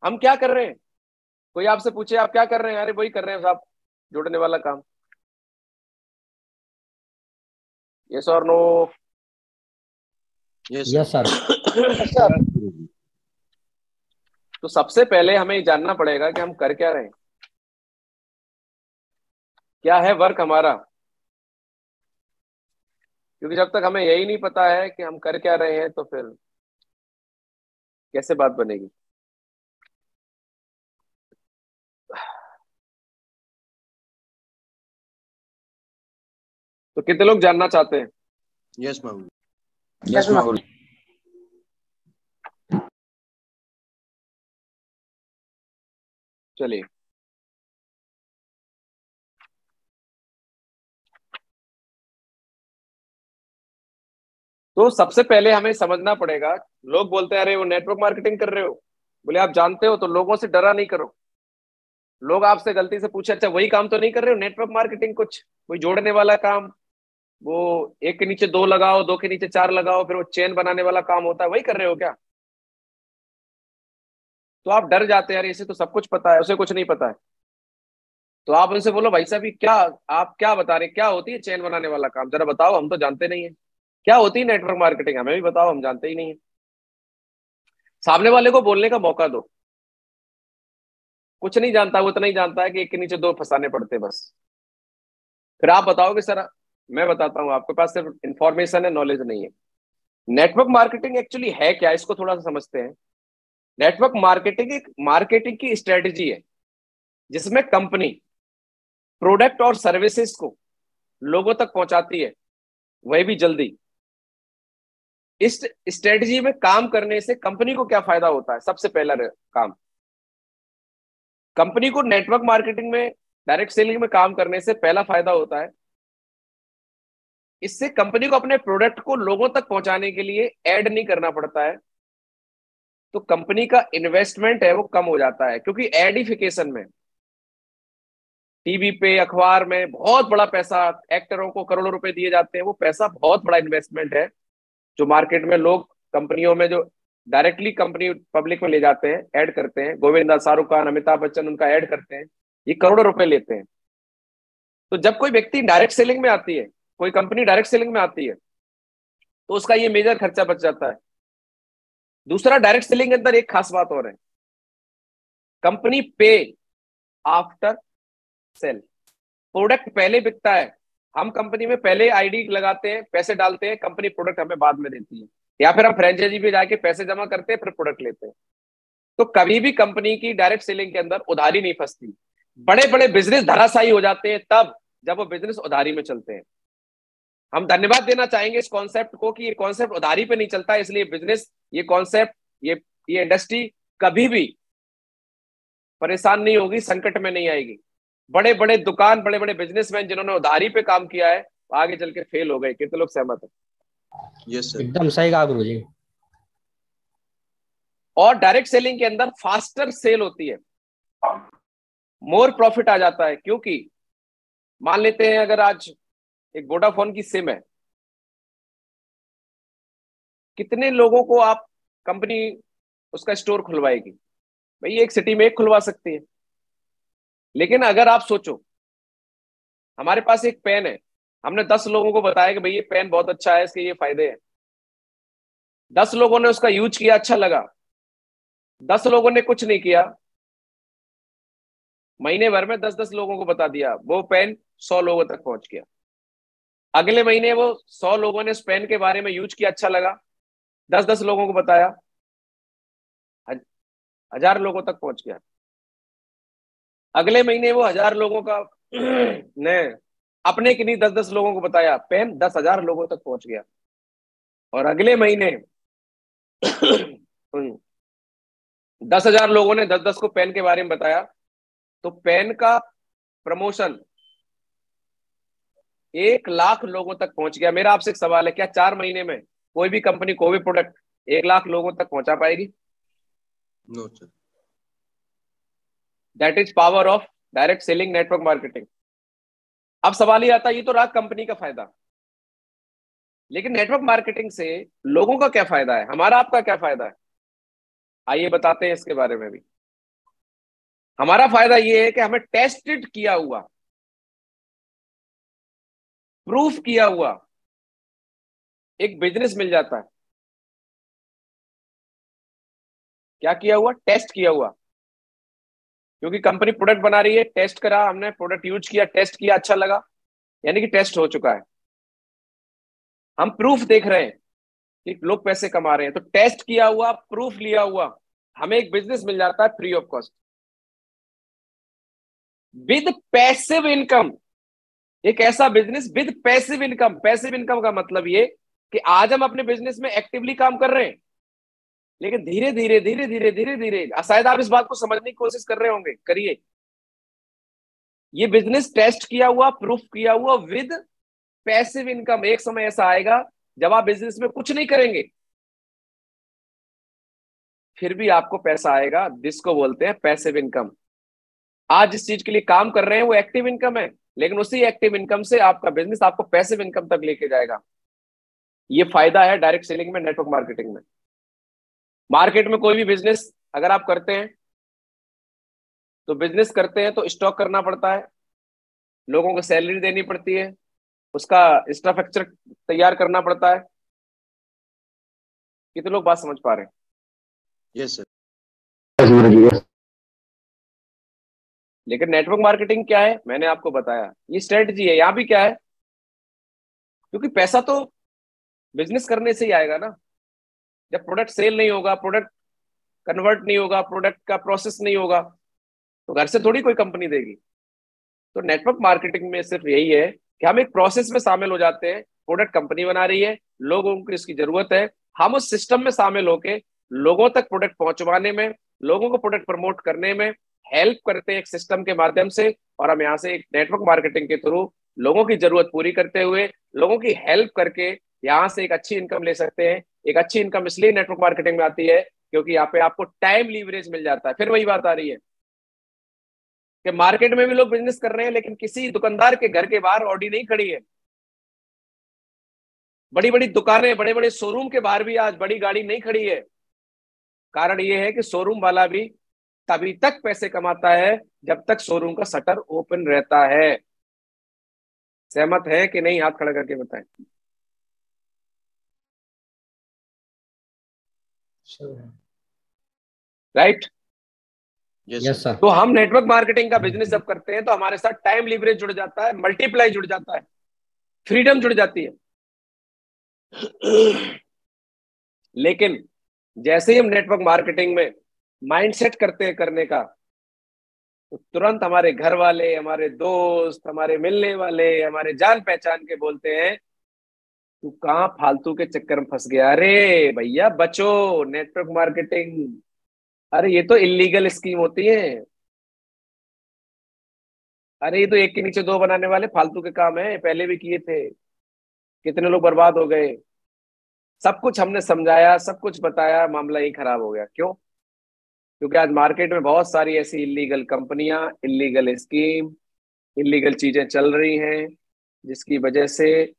हम क्या कर रहे हैं? कोई आपसे पूछे आप क्या कर रहे हैं? अरे वही कर रहे हैं साहब जोड़ने वाला काम। यस और no yes yes sir sir तो सबसे पहले हमें जानना पड़ेगा कि हम कर क्या रहे हैं। क्या है वर्क हमारा? क्योंकि जब तक हमें यही नहीं पता है कि हम कर क्या रहे हैं तो फिर कैसे बात बनेगी? तो कितने लोग जानना चाहते हैं? यस महावीर यस महावीर चलिए। तो सबसे पहले हमें समझना पड़ेगा, लोग बोलते हैं, अरे, वो नेटवर्क मार्केटिंग कर रहे हो। बोले, आप जानते हो तो लोगों से डरा नहीं करो। लोग आपसे गलती से पूछे अच्छा वही काम तो नहीं कर रहे हो? नेटवर्क मार्केटिंग कुछ? कोई जोड़ने वाला काम? वो एक के नीचे दो लगाओ, दो के नीचे चार लगाओ, फिर वो चेन बनाने वाला काम होता है, वही कर रहे हो क्या? तो आप डर जाते हैं, यार, इसे तो सब कुछ पता है, उसे कुछ नहीं पता है। तो आप उनसे बोलो, भाई साहब क्या, आप क्या बता रहे क्या होती है चेन बनाने वाला काम? जरा बताओ, हम तो जानते नहीं है। क्या होती है नेटवर्क मार्केटिंग हमें भी बताओ, हम जानते ही नहीं है। सामने वाले को बोलने का मौका दो। कुछ नहीं जानता, वो इतना ही जानता है कि एक के नीचे दो फंसाने पड़ते बस। फिर आप बताओगे, सर, मैं बताता हूँ, आपके पास सिर्फ़ इंफॉर्मेशन है नॉलेज नहीं है। नेटवर्क मार्केटिंग एक्चुअली है क्या? इसको थोड़ा सा समझते हैं। नेटवर्क मार्केटिंग एक मार्केटिंग की स्ट्रेटजी है, जिसमें कंपनी प्रोडक्ट और सर्विसेज़ को लोगों तक पहुंचाती है, वही भी जल्दी। इस स्ट्रेटजी में काम करने से कंपनी को क्या फ़ायदा होता है? सबसे पहला काम। कंपनी को नेटवर्क मार्केटिंग में डायरेक्ट सेलिंग में काम करने से पहला फ़ायदा होता है। इससे कंपनी को अपने प्रोडक्ट को लोगों तक पहुँचाने के लिए ऐड नहीं करना पड़ता है। तो कंपनी का इन्वेस्टमेंट है, वो कम हो जाता है, क्योंकि एडिफिकेशन में टीवी पे, अखबार में बहुत बड़ा पैसा एक्टरों को करोड़ों रुपए दिए जाते हैं, वो पैसा बहुत बड़ा इन्वेस्टमेंट है। जो मार्केट में लोग कंपनियों में जो डायरेक्टली कंपनी पब्लिक में ले जाते हैं ऐड करते हैं, गोविंदा, शाहरुख खान, अमिताभ बच्चन, उनका ऐड करते हैं, ये करोड़ों रुपए लेते हैं। तो जब कोई व्यक्ति डायरेक्ट सेलिंग में आती है, कोई कंपनी डायरेक्ट सेलिंग में आती है तो उसका ये मेजर खर्चा बच जाता है। दूसरा डायरेक्ट सेलिंग के अंदर एक खास बात और है। कंपनी पे आफ्टर सेल प्रोडक्ट पहले बिकता है हम कंपनी में पहले आईडी लगाते हैं, पैसे डालते हैं, कंपनी प्रोडक्ट हमें बाद में देती है। या फिर हम फ्रेंचाइजी पे जाके पैसे जमा करते हैं, फिर प्रोडक्ट लेते हैं। तो कभी भी कंपनी की डायरेक्ट सेलिंग के अंदर उधारी नहीं फंसती। बड़े बड़े बिज़नेस धराशायी हो जाते हैं तब जब वो बिज़नेस उधारी में चलते हैं। हम धन्यवाद देना चाहेंगे इस कॉन्सेप्ट को कि ये कॉन्सेप्ट उधारी पे नहीं चलता, इसलिए बिज़नेस ये कॉन्सेप्ट ये ये इंडस्ट्री कभी भी परेशान नहीं होगी, संकट में नहीं आएगी। बड़े बड़े दुकान बड़े बड़े बिजनेसमैन जिन्होंने उधारी पे काम किया है आगे चल के फेल हो गए। कितने लोग सहमत है? यस सर एकदम सही कहा गुरु जी और डायरेक्ट सेलिंग के अंदर फास्टर सेल होती है। मोर प्रॉफिट आ जाता है क्योंकि मान लेते हैं अगर आज एक वोडाफोन की सिम है। कितने लोगों को आप कंपनी उसका स्टोर खुलवाएगी? भाई एक सिटी में एक खुलवा सकती है। लेकिन अगर आप सोचो, हमारे पास एक पेन है। हमने दस लोगों को बताया कि भाई ये पेन बहुत अच्छा है, इसके ये फ़ायदे हैं। दस लोगों ने उसका यूज़ किया अच्छा लगा। दस लोगों ने कुछ नहीं किया। महीने भर में दस दस लोगों को बता दिया, वो पेन सौ लोगों तक पहुँच गया। अगले महीने वो सौ लोगों ने उस पेन के बारे में यूज़ किया अच्छा लगा। दस दस लोगों को बताया। हज़ार लोगों तक पहुँच गया। अगले महीने वो हज़ार लोगों का, [CLEARS THROAT] ने अपने की नहीं दस दस लोगों को बताया पेन दस हज़ार लोगों तक पहुँच गया। और अगले महीने [CLEARS THROAT] दस हज़ार लोगों ने दस दस को पेन के बारे में बताया तो पेन का प्रमोशन एक लाख लोगों तक पहुँच गया। मेरा आपसे एक सवाल है, क्या चार महीने में कोई भी कंपनी कोई भी प्रोडक्ट एक लाख लोगों तक पहुँचा पाएगी? No sir that is power of direct selling network marketing अब सवाल ही आता है, ये तो रहा कंपनी का फ़ायदा। लेकिन नेटवर्क मार्केटिंग से लोगों का क्या फ़ायदा है? हमारा आपका क्या फ़ायदा है? आइए बताते हैं इसके बारे में भी। हमारा फ़ायदा ये है कि हमें टेस्टेड किया हुआ प्रूफ किया हुआ एक बिज़नेस मिल जाता है। क्या किया हुआ? टेस्ट किया हुआ। क्योंकि कंपनी प्रोडक्ट बना रही है, टेस्ट करा हमने, प्रोडक्ट यूज़ किया, टेस्ट किया अच्छा लगा। यानी कि टेस्ट हो चुका है। हम प्रूफ देख रहे हैं कि लोग पैसे कमा रहे हैं। तो टेस्ट किया हुआ, प्रूफ लिया हुआ, हमें एक बिज़नेस मिल जाता है free of cost. With passive income, एक ऐसा business, with passive income passive income का मतलब ये कि आज हम अपने बिज़नेस में एक्टिवली काम कर रहे हैं। लेकिन धीरे धीरे धीरे धीरे धीरे धीरे शायद आप इस बात को समझने की कोशिश कर रहे होंगे। करिए। ये बिज़नेस टेस्ट किया हुआ प्रूफ किया हुआ विद पैसिव इनकम एक समय ऐसा आएगा जब आप बिज़नेस में कुछ नहीं करेंगे। फिर भी आपको पैसा आएगा जिसको बोलते हैं पैसिव इनकम आज जिस चीज़ के लिए काम कर रहे हैं, वो एक्टिव इनकम है, लेकिन उसी एक्टिव इनकम से आपका बिज़नेस आपको पैसिव इनकम तक लेके जाएगा। ये फ़ायदा है डायरेक्ट सेलिंग में नेटवर्क मार्केटिंग में। मार्केट में कोई भी बिज़नेस अगर आप करते हैं तो बिज़नेस करते हैं तो स्टॉक करना पड़ता है लोगों को सैलरी देनी पड़ती है उसका स्ट्रक्चर तैयार करना पड़ता है। कितने लोग बात समझ पा रहे हैं? यस सर लेकिन नेटवर्क मार्केटिंग क्या है? मैंने आपको बताया। ये स्ट्रेटजी है यहाँ भी क्या है? क्योंकि पैसा तो बिज़नेस करने से ही आएगा ना। जब प्रोडक्ट सेल नहीं होगा प्रोडक्ट कन्वर्ट नहीं होगा प्रोडक्ट का प्रोसेस नहीं होगा तो घर से थोड़ी कोई कंपनी देगी। तो नेटवर्क मार्केटिंग में सिर्फ़ यही है कि हम एक प्रोसेस में शामिल हो जाते हैं प्रोडक्ट कंपनी बना रही है, लोगों को इसकी ज़रूरत है, हम उस सिस्टम में शामिल होके लोगों तक प्रोडक्ट पहुंचवाने में, लोगों को प्रोडक्ट प्रमोट करने में हेल्प करते हैं एक सिस्टम के माध्यम से और हम यहाँ से एक नेटवर्क मार्केटिंग के थ्रू लोगों की ज़रूरत पूरी करते हुए, लोगों की हेल्प करके यहाँ से एक अच्छी इनकम ले सकते हैं। एक अच्छी इनकम इसलिए नेटवर्क मार्केटिंग में आती है क्योंकि यहाँ पे आपको टाइम लीवरेज मिल जाता है। फिर वही बात आ रही है कि मार्केट में भी लोग बिज़नेस कर रहे हैं, लेकिन किसी दुकानदार के घर के बाहर ऑडी नहीं खड़ी है। बड़ी बड़ी दुकानें बड़े बड़े शोरूम के बाहर भी आज बड़ी गाड़ी नहीं खड़ी है। कारण ये है कि शोरूम वाला भी तभी तक पैसे कमाता है जब तक शोरूम का शटर ओपन रहता है। सहमत है कि नहीं? हाथ खड़ा करके बताएँ। राइट यस यस सर तो हम नेटवर्क मार्केटिंग का बिज़नेस जब करते हैं तो हमारे साथ टाइम लिवरेज जुड़ जाता है मल्टीप्लाई जुड़ जाता है फ्रीडम जुड़ जाती है। लेकिन जैसे ही हम नेटवर्क मार्केटिंग में माइंडसेट करते हैं करने का तो तुरंत हमारे घर वाले हमारे दोस्त हमारे मिलने वाले हमारे जान पहचान के बोलते हैं तू कहाँ फालतू के चक्कर में फंस गया? अरे भैया, बचो नेटवर्क मार्केटिंग। अरे, ये तो इलीगल स्कीम होती है। अरे, ये तो एक के नीचे दो बनाने वाले फालतू के काम है पहले भी किए थे। कितने लोग बर्बाद हो गए। सब कुछ हमने समझाया, सब कुछ बताया, मामला ही खराब हो गया। क्यों? क्योंकि आज मार्केट में बहुत सारी ऐसी इलीगल कंपनियाँ इलीगल स्कीम इलीगल चीज़ें चल रही हैं, जिसकी वजह से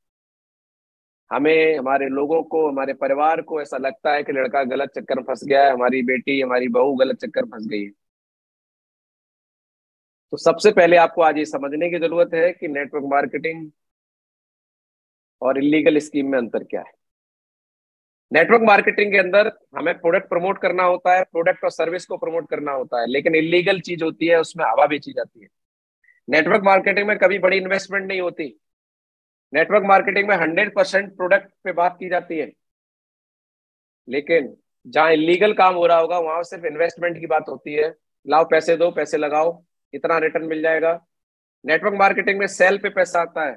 हमें, हमारे लोगों को, हमारे परिवार को ऐसा लगता है कि लड़का गलत चक्कर फंस गया है, हमारी बेटी, हमारी बहू गलत चक्कर फंस गई है। तो सबसे पहले आपको आज ये समझने की ज़रूरत है कि नेटवर्क मार्केटिंग और इलीगल स्कीम में अंतर क्या है। नेटवर्क मार्केटिंग के अंदर हमें प्रोडक्ट प्रमोट करना होता है प्रोडक्ट और सर्विस को प्रमोट करना होता है, लेकिन इलीगल चीज़ होती है, उसमें हवा बेची जाती है। नेटवर्क मार्केटिंग में कभी बड़ी इन्वेस्टमेंट नहीं होती। नेटवर्क मार्केटिंग में हंड्रेड परसेंट प्रोडक्ट पे बात की जाती है। लेकिन जहाँ इलीगल काम हो रहा होगा, वहाँ सिर्फ़ इन्वेस्टमेंट की बात होती है। लाओ पैसे दो, पैसे लगाओ, इतना रिटर्न मिल जाएगा। नेटवर्क मार्केटिंग में सेल पे पैसा आता है।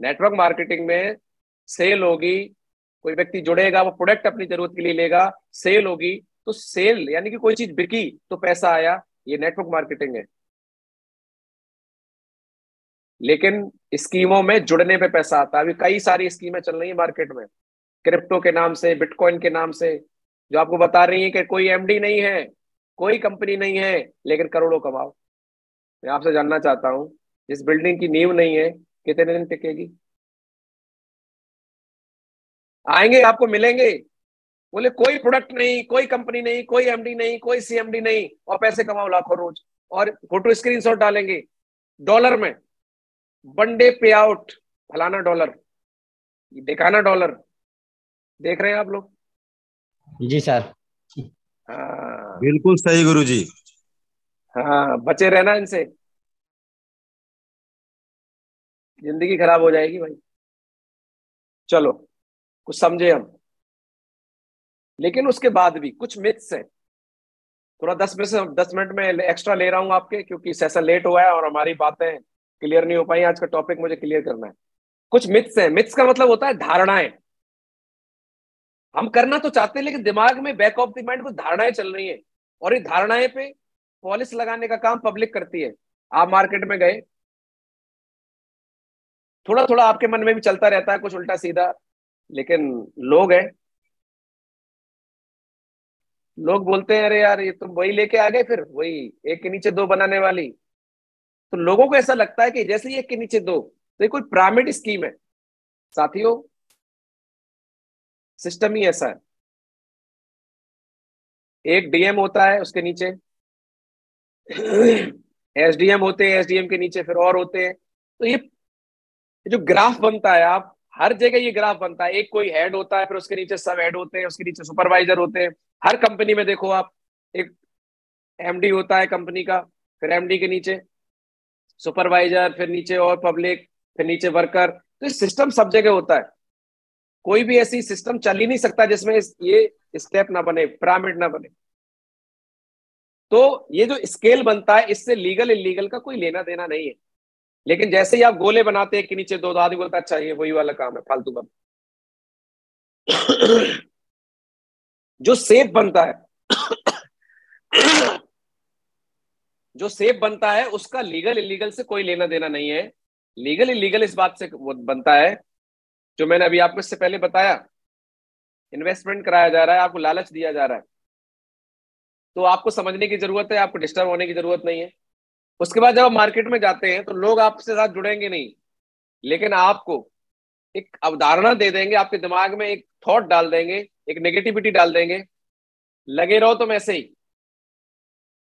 नेटवर्क मार्केटिंग में सेल होगी, कोई व्यक्ति जुड़ेगा, वो प्रोडक्ट अपनी ज़रूरत के लिए लेगा सेल होगी तो सेल यानी कि कोई चीज़ बिकी तो पैसा आया, ये नेटवर्क मार्केटिंग है। लेकिन स्कीमों में जुड़ने पे पैसा आता है। अभी कई सारी स्कीमें चल रही है मार्केट में। क्रिप्टो के नाम से, बिटकॉइन के नाम से, जो आपको बता रही है कि कोई एमडी नहीं है, कोई कंपनी नहीं है, लेकिन करोड़ों कमाओ। मैं आपसे जानना चाहता हूँ, जिस बिल्डिंग की नींव नहीं है, कितने दिन टिकेगी? आएँगे, आपको मिलेंगे। बोले, कोई प्रोडक्ट नहीं, कोई कंपनी नहीं, कोई एमडी नहीं, कोई सीएमडी नहीं, और पैसे कमाओ लाखों रोज। और फ़ोटो स्क्रीनशॉट डालेंगे, डॉलर में। वन डे पे आउट फलाना डॉलर दिखाना डॉलर देख रहे हैं आप लोग? जी सर। हाँ। बिल्कुल सही गुरु जी हाँ बचे रहना इनसे। ज़िंदगी खराब हो जाएगी भाई। चलो कुछ समझे हम। लेकिन उसके बाद भी कुछ मिथ्स हैं। थोड़ा दस मिनट से दस मिनट में एक्स्ट्रा ले रहा हूँ आपके क्योंकि सेशन लेट हुआ है और हमारी बातें क्लियर नहीं हो पाई, आज का टॉपिक मुझे क्लियर करना है। कुछ मिथ्स हैं। मिथ्स का मतलब होता है धारणाएँ। हम करना तो चाहते हैं, लेकिन दिमाग में बैक ऑफ़ द माइंड कुछ धारणाएँ चल रही हैं। और ये धारणाएँ पे पॉलिश लगाने का काम पब्लिक करती है। आप मार्केट में गए। थोड़ा थोड़ा आपके मन में भी चलता रहता है, कुछ उल्टा सीधा। लेकिन लोग हैं। लोग बोलते हैं, अरे यार, ये तुम वही लेके आ गए फिर? वही, एक के नीचे दो बनाने वाली। तो लोगों को ऐसा लगता है कि जैसे ही एक के नीचे दो तो ये कोई पिरामिड स्कीम है। साथियों सिस्टम ही ऐसा है। एक डीएम होता है उसके नीचे एसडीएम होते हैं एसडीएम के नीचे फिर और होते हैं। तो ये जो ग्राफ बनता है, आप हर जगह ये ग्राफ बनता है। एक कोई हेड होता है, फिर उसके नीचे सब हेड होते हैं, उसके नीचे सुपरवाइजर होते हैं। हर कंपनी में देखो आप, एक एमडी होता है कंपनी का, फिर एमडी के नीचे। सुपरवाइजर, फिर नीचे और पब्लिक, फिर नीचे वर्कर। तो सिस्टम सब जगह होता है। कोई भी ऐसी सिस्टम चल ही नहीं सकता जिसमें ये स्टेप ना बने, पिरामिड ना बने। तो ये जो स्केल बनता है, इससे लीगल, इलीगल का कोई लेना देना नहीं है। लेकिन जैसे ही आप गोले बनाते हैं कि नीचे दो आदमी बोलता अच्छा ये वही वाला काम है, फालतू का [COUGHS] जो सेफ़ बनता है जो सेफ़ बनता है, उसका लीगल इलीगल से कोई लेना देना नहीं है। लीगल इलीगल इस बात से वो बनता है, जो मैंने अभी आपको इससे पहले बताया। इन्वेस्टमेंट कराया जा रहा है, आपको लालच दिया जा रहा है। तो आपको समझने की ज़रूरत है, आपको डिस्टर्ब होने की ज़रूरत नहीं है। उसके बाद जब आप मार्केट में जाते हैं तो लोग आपसे साथ जुड़ेंगे नहीं। लेकिन आपको एक अवधारणा दे देंगे, आपके दिमाग में एक थॉट डाल देंगे, एक नेगेटिविटी डाल देंगे। लगे रहो तुम ऐसे ही।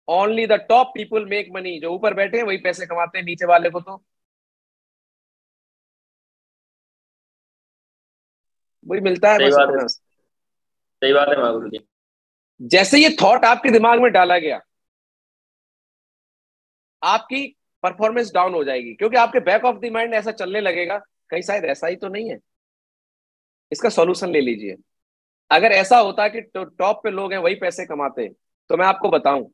Only the top people make money जो ऊपर बैठे हैं वही पैसे कमाते हैं नीचे वाले को तो। वही मिलता है सही बात है। सही बात है महागुरु जी। जैसे ये थॉट आपके दिमाग में डाला गया आपकी परफॉर्मेंस डाउन हो जाएगी क्योंकि आपके बैक ऑफ़ द माइंड ऐसा चलने लगेगा। कहीं शायद ऐसा ही तो नहीं है। इसका सॉल्यूशन ले लीजिए। अगर ऐसा होता कि टॉप पे लोग हैं वही पैसे कमाते तो मैं आपको बताऊँ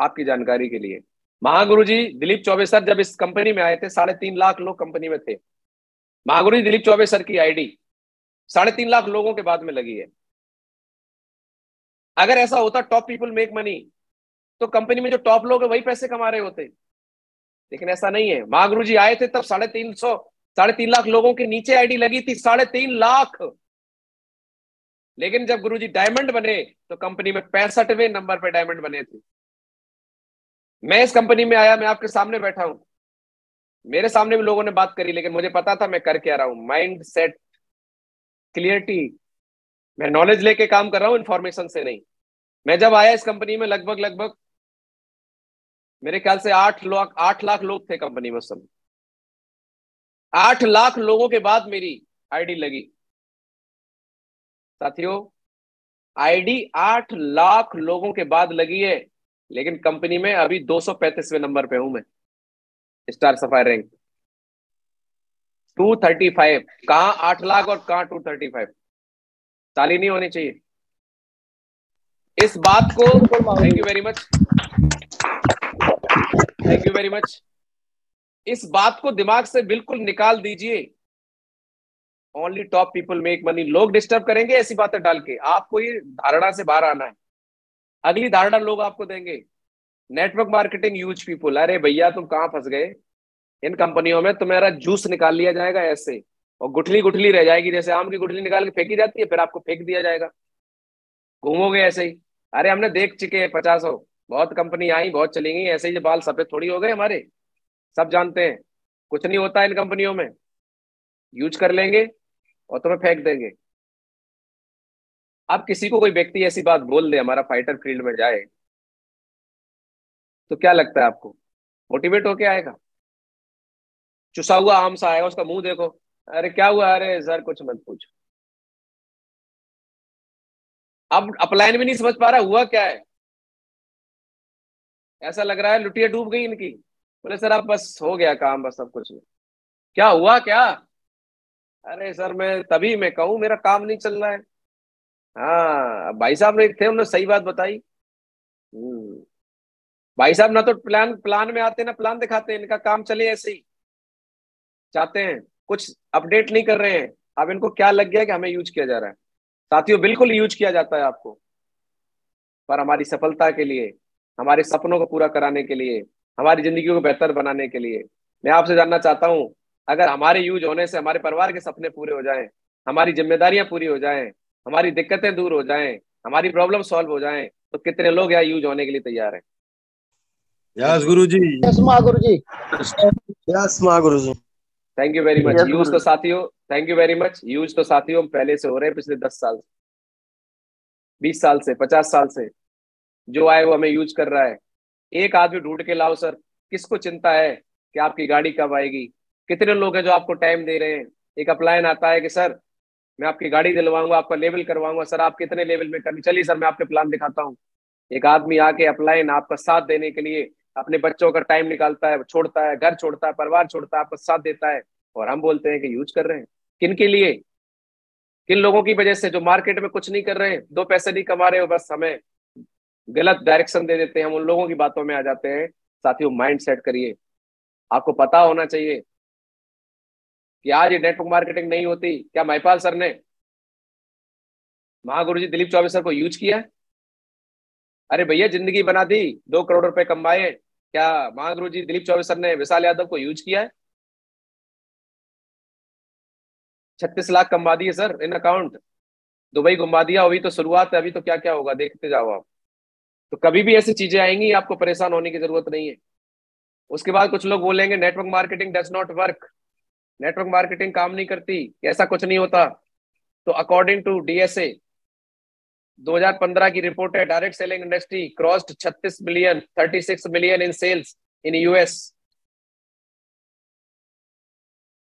आपकी जानकारी के लिए। महागुरु जी दिलीप चौबे सर जब इस कंपनी में आए थे, साढ़े तीन लाख लोग कंपनी में थे। महागुरु जी दिलीप चौबे सर की आईडी साढ़े तीन लाख लोगों के बाद में लगी है। अगर ऐसा होता टॉप पीपल मेक मनी तो कंपनी में जो टॉप लोग हैं, वही पैसे कमा रहे होते। लेकिन ऐसा नहीं है। महागुरु जी आए थे, तब साढ़े तीन सौ, साढ़े तीन लाख लोगों के नीचे आईडी लगी थी, साढ़े तीन लाख। लेकिन जब गुरुजी डायमंड बने तो कंपनी में पैंसठवें नंबर पर डायमंड बने थे। मैं इस कंपनी में आया, मैं आपके सामने बैठा हूँ। मेरे सामने भी लोगों ने बात करी, लेकिन मुझे पता था मैं करके आ रहा हूँ। माइंड सेट क्लियरिटी मैं नॉलेज लेके काम कर रहा हूँ इन्फॉर्मेशन से नहीं। मैं जब आया इस कंपनी में, लगभग लगभग, मेरे ख्याल से आठ लाख आठ लाख लोग थे कंपनी में उस समय। आठ लाख लोगों के बाद मेरी आईडी लगी। साथियों आईडी आठ लाख लोगों के बाद लगी है। लेकिन कंपनी में अभी दो सौ पैंतीसवें नंबर पे हूँ मैं, star sapphire rank. Two thirty five कहा आठ लाख और कहा टू थर्टी फाइव ताली नहीं होनी चाहिए। इस बात को thank you very much thank you very much इस बात को दिमाग से बिल्कुल निकाल दीजिए। Only top people make money लोग डिस्टर्ब करेंगे ऐसी बातें डाल के। आपको ये धारणा से बाहर आना है। अगली धारणा लोग आपको देंगे। नेटवर्क मार्केटिंग यूज़ पीपुल अरे भैया, तुम कहाँ फंस गए? इन कंपनियों में तुम्हारा जूस निकाल लिया जाएगा ऐसे। और गुठली गुठली रह जाएगी, जैसे आम की गुठली निकाल के फेंकी जाती है, फिर आपको फेंक दिया जाएगा। घूमोगे ऐसे ही। अरे हमने देख चुके हैं, पचासों। बहुत कंपनी आई, बहुत चली गई, ऐसे ही बाल सफ़ेद थोड़ी हो गए हमारे। सब जानते हैं। कुछ नहीं होता इन कंपनियों में। यूज़ कर लेंगे और तुम्हें फेंक देंगे। अब किसी को कोई व्यक्ति ऐसी बात बोल दे, हमारा फाइटर फ़ील्ड में जाए तो क्या लगता है आपको? मोटिवेट होके आएगा? चुसा हुआ आम सा आएगा उसका मुँह देखो। अरे, क्या हुआ? अरे सर कुछ मत पूछ। अब अपलाइन भी नहीं समझ पा रहा, हुआ क्या है? ऐसा लग रहा है, लुटिया डूब गई इनकी। बोले, सर, आप बस हो गया काम, बस सब कुछ नहीं क्या हुआ क्या? अरे, सर, मैं तभी मैं कहूँ, मेरा काम नहीं चल रहा है। हाँ भाई साहब ने थे, उन्होंने सही बात बताई। हम्म। भाई साहब ना तो प्लान प्लान में आते ना प्लान दिखाते हैं, इनका काम चले ऐसे ही। चाहते हैं, कुछ अपडेट नहीं कर रहे हैं। अब इनको क्या लग गया कि हमें यूज़ किया जा रहा है। साथियों, बिल्कुल यूज़ किया जाता है आपको। पर हमारी सफलता के लिए, हमारे सपनों को पूरा कराने के लिए, हमारी ज़िंदगी को बेहतर बनाने के लिए, मैं आपसे जानना चाहता हूँ, अगर हमारे यूज़ होने से, हमारे परिवार के सपने पूरे हो जाएँ, हमारी जिम्मेदारियाँ पूरी हो जाएँ हमारी दिक्कतें दूर हो जाएँ हमारी प्रॉब्लम सॉल्व हो जाएँ तो कितने लोग यहाँ यूज़ होने के लिए तैयार हैं? Yes Guru ji yes Mahaguru ji yes Mahaguru ji thank you very much use तो साथियों थैंक यू वेरी मच यूज़ तो साथियों पहले से हो रहे हैं पिछले दस साल से बीस साल से पचास साल से जो आए वो हमें यूज़ कर रहा है। एक आदमी ढूंढ के लाओ सर किसको चिंता है कि आपकी गाड़ी कब आएगी? कितने लोग हैं जो आपको टाइम दे रहे हैं? एक अपलाइन आता है कि सर मैं आपकी गाड़ी दिलवाऊँगा, आपका लेवल करवाऊँगा, सर आप कितने लेवल में करनी चलिए सर मैं आपके प्लान दिखाता हूँ। एक आदमी आके अपलाइन आपका साथ देने के लिए अपने बच्चों का टाइम निकालता है, छोड़ता है, घर छोड़ता है, परिवार छोड़ता है, आपका साथ देता है और हम बोलते हैं कि यूज़ कर रहे हैं। किन के लिए? किन लोगों की वजह से जो मार्केट में कुछ नहीं कर रहे हैं, दो पैसे नहीं कमा रहे हो, बस हमें गलत डायरेक्शन दे देते हैं, हम उन लोगों की बातों में आ जाते हैं। साथियों माइंड सेट करिए। आपको पता होना चाहिए कि आज ये नेटवर्क मार्केटिंग नहीं होती। क्या महिपाल सर ने महागुरु जी दिलीप चौबे सर को यूज़ किया? अरे भैया, ज़िंदगी बना दी, दो करोड़ रुपए कमाए। क्या महागुरु जी दिलीप चौबे सर ने विशाल यादव को यूज़ किया? है छत्तीस लाख कमा दिए सर इन अकाउंट दुबई घुमा दिया, अभी तो शुरुआत है, अभी तो क्या क्या होगा, देखते जाओ आप। तो कभी भी ऐसी चीज़ें आएँगी, आपको परेशान होने की ज़रूरत नहीं है। उसके बाद कुछ लोग बोलेंगे network marketing does not work network marketing काम नहीं करती, ऐसा कुछ नहीं होता। तो अकॉर्डिंग टू डीएसए 2015 की रिपोर्ट है direct selling industry crossed 36 million 36 million in sales in US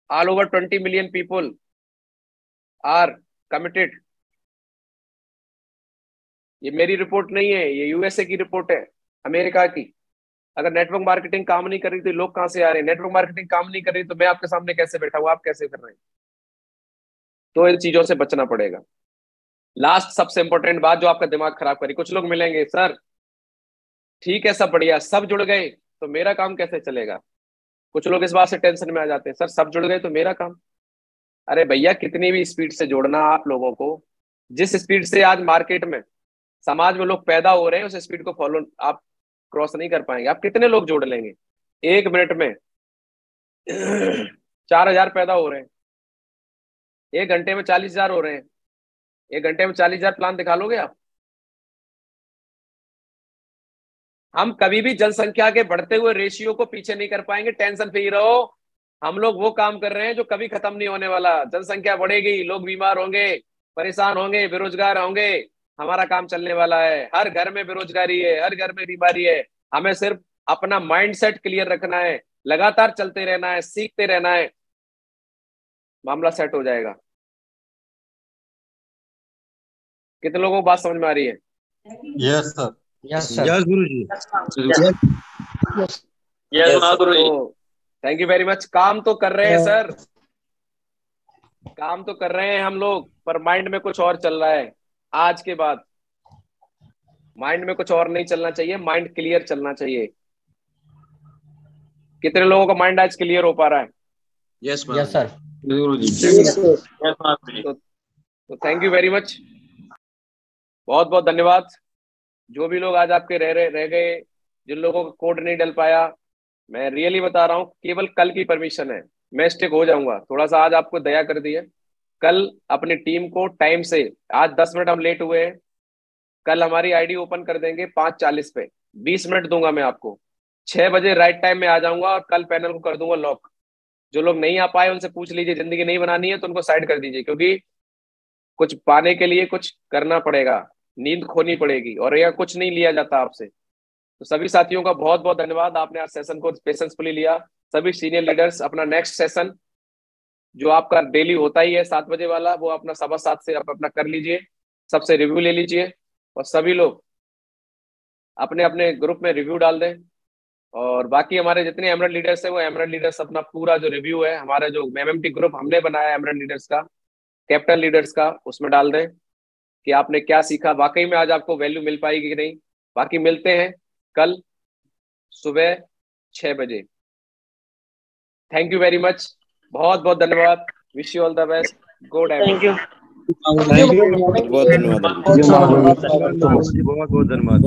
all over 20 million people are committed ये मेरी रिपोर्ट नहीं है, ये यूएसए की रिपोर्ट है, अमेरिका की। अगर नेटवर्क मार्केटिंग काम नहीं कर रही तो लोग कहाँ से आ रहे हैं? नेटवर्क मार्केटिंग काम नहीं कर रही तो मैं आपके सामने कैसे बैठा हूँ? आप कैसे कर रहे हैं? तो इन चीज़ों से बचना पड़ेगा। लास्ट सबसे इंपॉर्टेंट बात जो आपका दिमाग खराब करी कुछ लोग मिलेंगे, सर, ठीक है, सब बढ़िया, सब जुड़ गए तो मेरा काम कैसे चलेगा? कुछ लोग इस बात से टेंशन में आ जाते हैं, सर, सब जुड़ गए तो मेरा काम? अरे भैया, कितनी भी स्पीड से जोड़ना आप लोगों को, जिस स्पीड से आज मार्केट में समाज में लोग पैदा हो रहे हैं, उस स्पीड को फॉलो आप क्रॉस नहीं कर पाएँगे। आप कितने लोग जोड़ लेंगे? एक मिनट में चार हज़ार पैदा हो रहे हैं। एक घंटे में चालीस हज़ार हो रहे हैं। एक घंटे में चालीस हज़ार प्लान दिखा लोगे आप? हम कभी भी जनसंख्या के बढ़ते हुए रेशियो को पीछे नहीं कर पाएँगे। टेंशन फ्री रहो। हम लोग वो काम कर रहे हैं जो कभी खत्म नहीं होने वाला। जनसंख्या बढ़ेगी, लोग बीमार होंगे, परेशान होंगे, बेरोजगार होंगे। हमारा काम चलने वाला है। हर घर में बेरोजगारी है हर घर में बीमारी है। हमें सिर्फ़ अपना माइंडसेट क्लियर रखना है लगातार चलते रहना है सीखते रहना है। मामला सेट हो जाएगा। कितने लोगों को बात समझ में आ रही है? Yes sir yes sir yes Guru ji yes thank you very much काम तो कर रहे हैं सर काम तो कर रहे हैं हम लोग पर माइंड में कुछ और चल रहा है। आज के बाद माइंड में कुछ और नहीं चलना चाहिए माइंड क्लियर चलना चाहिए। कितने लोगों का माइंड आज क्लियर हो पा रहा है? यस यस सर तो थैंक यू वेरी मच बहुत बहुत धन्यवाद। जो भी लोग आज आपके रह रहे रह गए जिन लोगों का कोड नहीं डल पाया मैं रियली बता रहा हूँ केवल कल की परमिशन है। मैं स्टेक हो जाऊँगा। थोड़ा सा आज आपको दया कर दी है। कल अपनी टीम को टाइम से, आज दस मिनट हम लेट हुए हैं। कल हमारी आईडी ओपन कर देंगे पाँच चालीस पे। बीस मिनट दूँगा मैं आपको। छह बजे राइट टाइम में आ जाऊँगा और कल पैनल को कर दूँगा लॉक जो लोग नहीं आ पाए उनसे पूछ लीजिए, ज़िंदगी नहीं बनानी है तो उनको साइड कर दीजिए, क्योंकि कुछ पाने के लिए कुछ करना पड़ेगा, नींद खोनी पड़ेगी और यह कुछ नहीं लिया जाता आपसे। तो सभी साथियों का बहुत बहुत धन्यवाद, आपने आज सेशन को पेशेंसफुली लिया। सभी सीनियर लीडर्स अपना नेक्स्ट सेशन जो आपका डेली होता ही है सात बजे वाला, वो अपना सवा सात से आप अपना कर लीजिए, सबसे रिव्यू ले लीजिए और सभी लोग अपने अपने ग्रुप में रिव्यू डाल दें। और बाकी हमारे जितने एमरल लीडर्स है, वो एमरल लीडर्स अपना पूरा जो रिव्यू है, हमारा जो एमएमटी ग्रुप हमने बनाया एमरल लीडर्स का कैपिटल लीडर्स का, उसमें डाल दें कि आपने क्या सीखा, वाकई में आज आपको वैल्यू मिल पाएगी कि नहीं। बाकी मिलते हैं कल सुबह छह बजे। थैंक यू वेरी मच बहुत बहुत धन्यवाद wish you all the best good thank you बहुत बहुत धन्यवाद। बहुत बहुत धन्यवाद।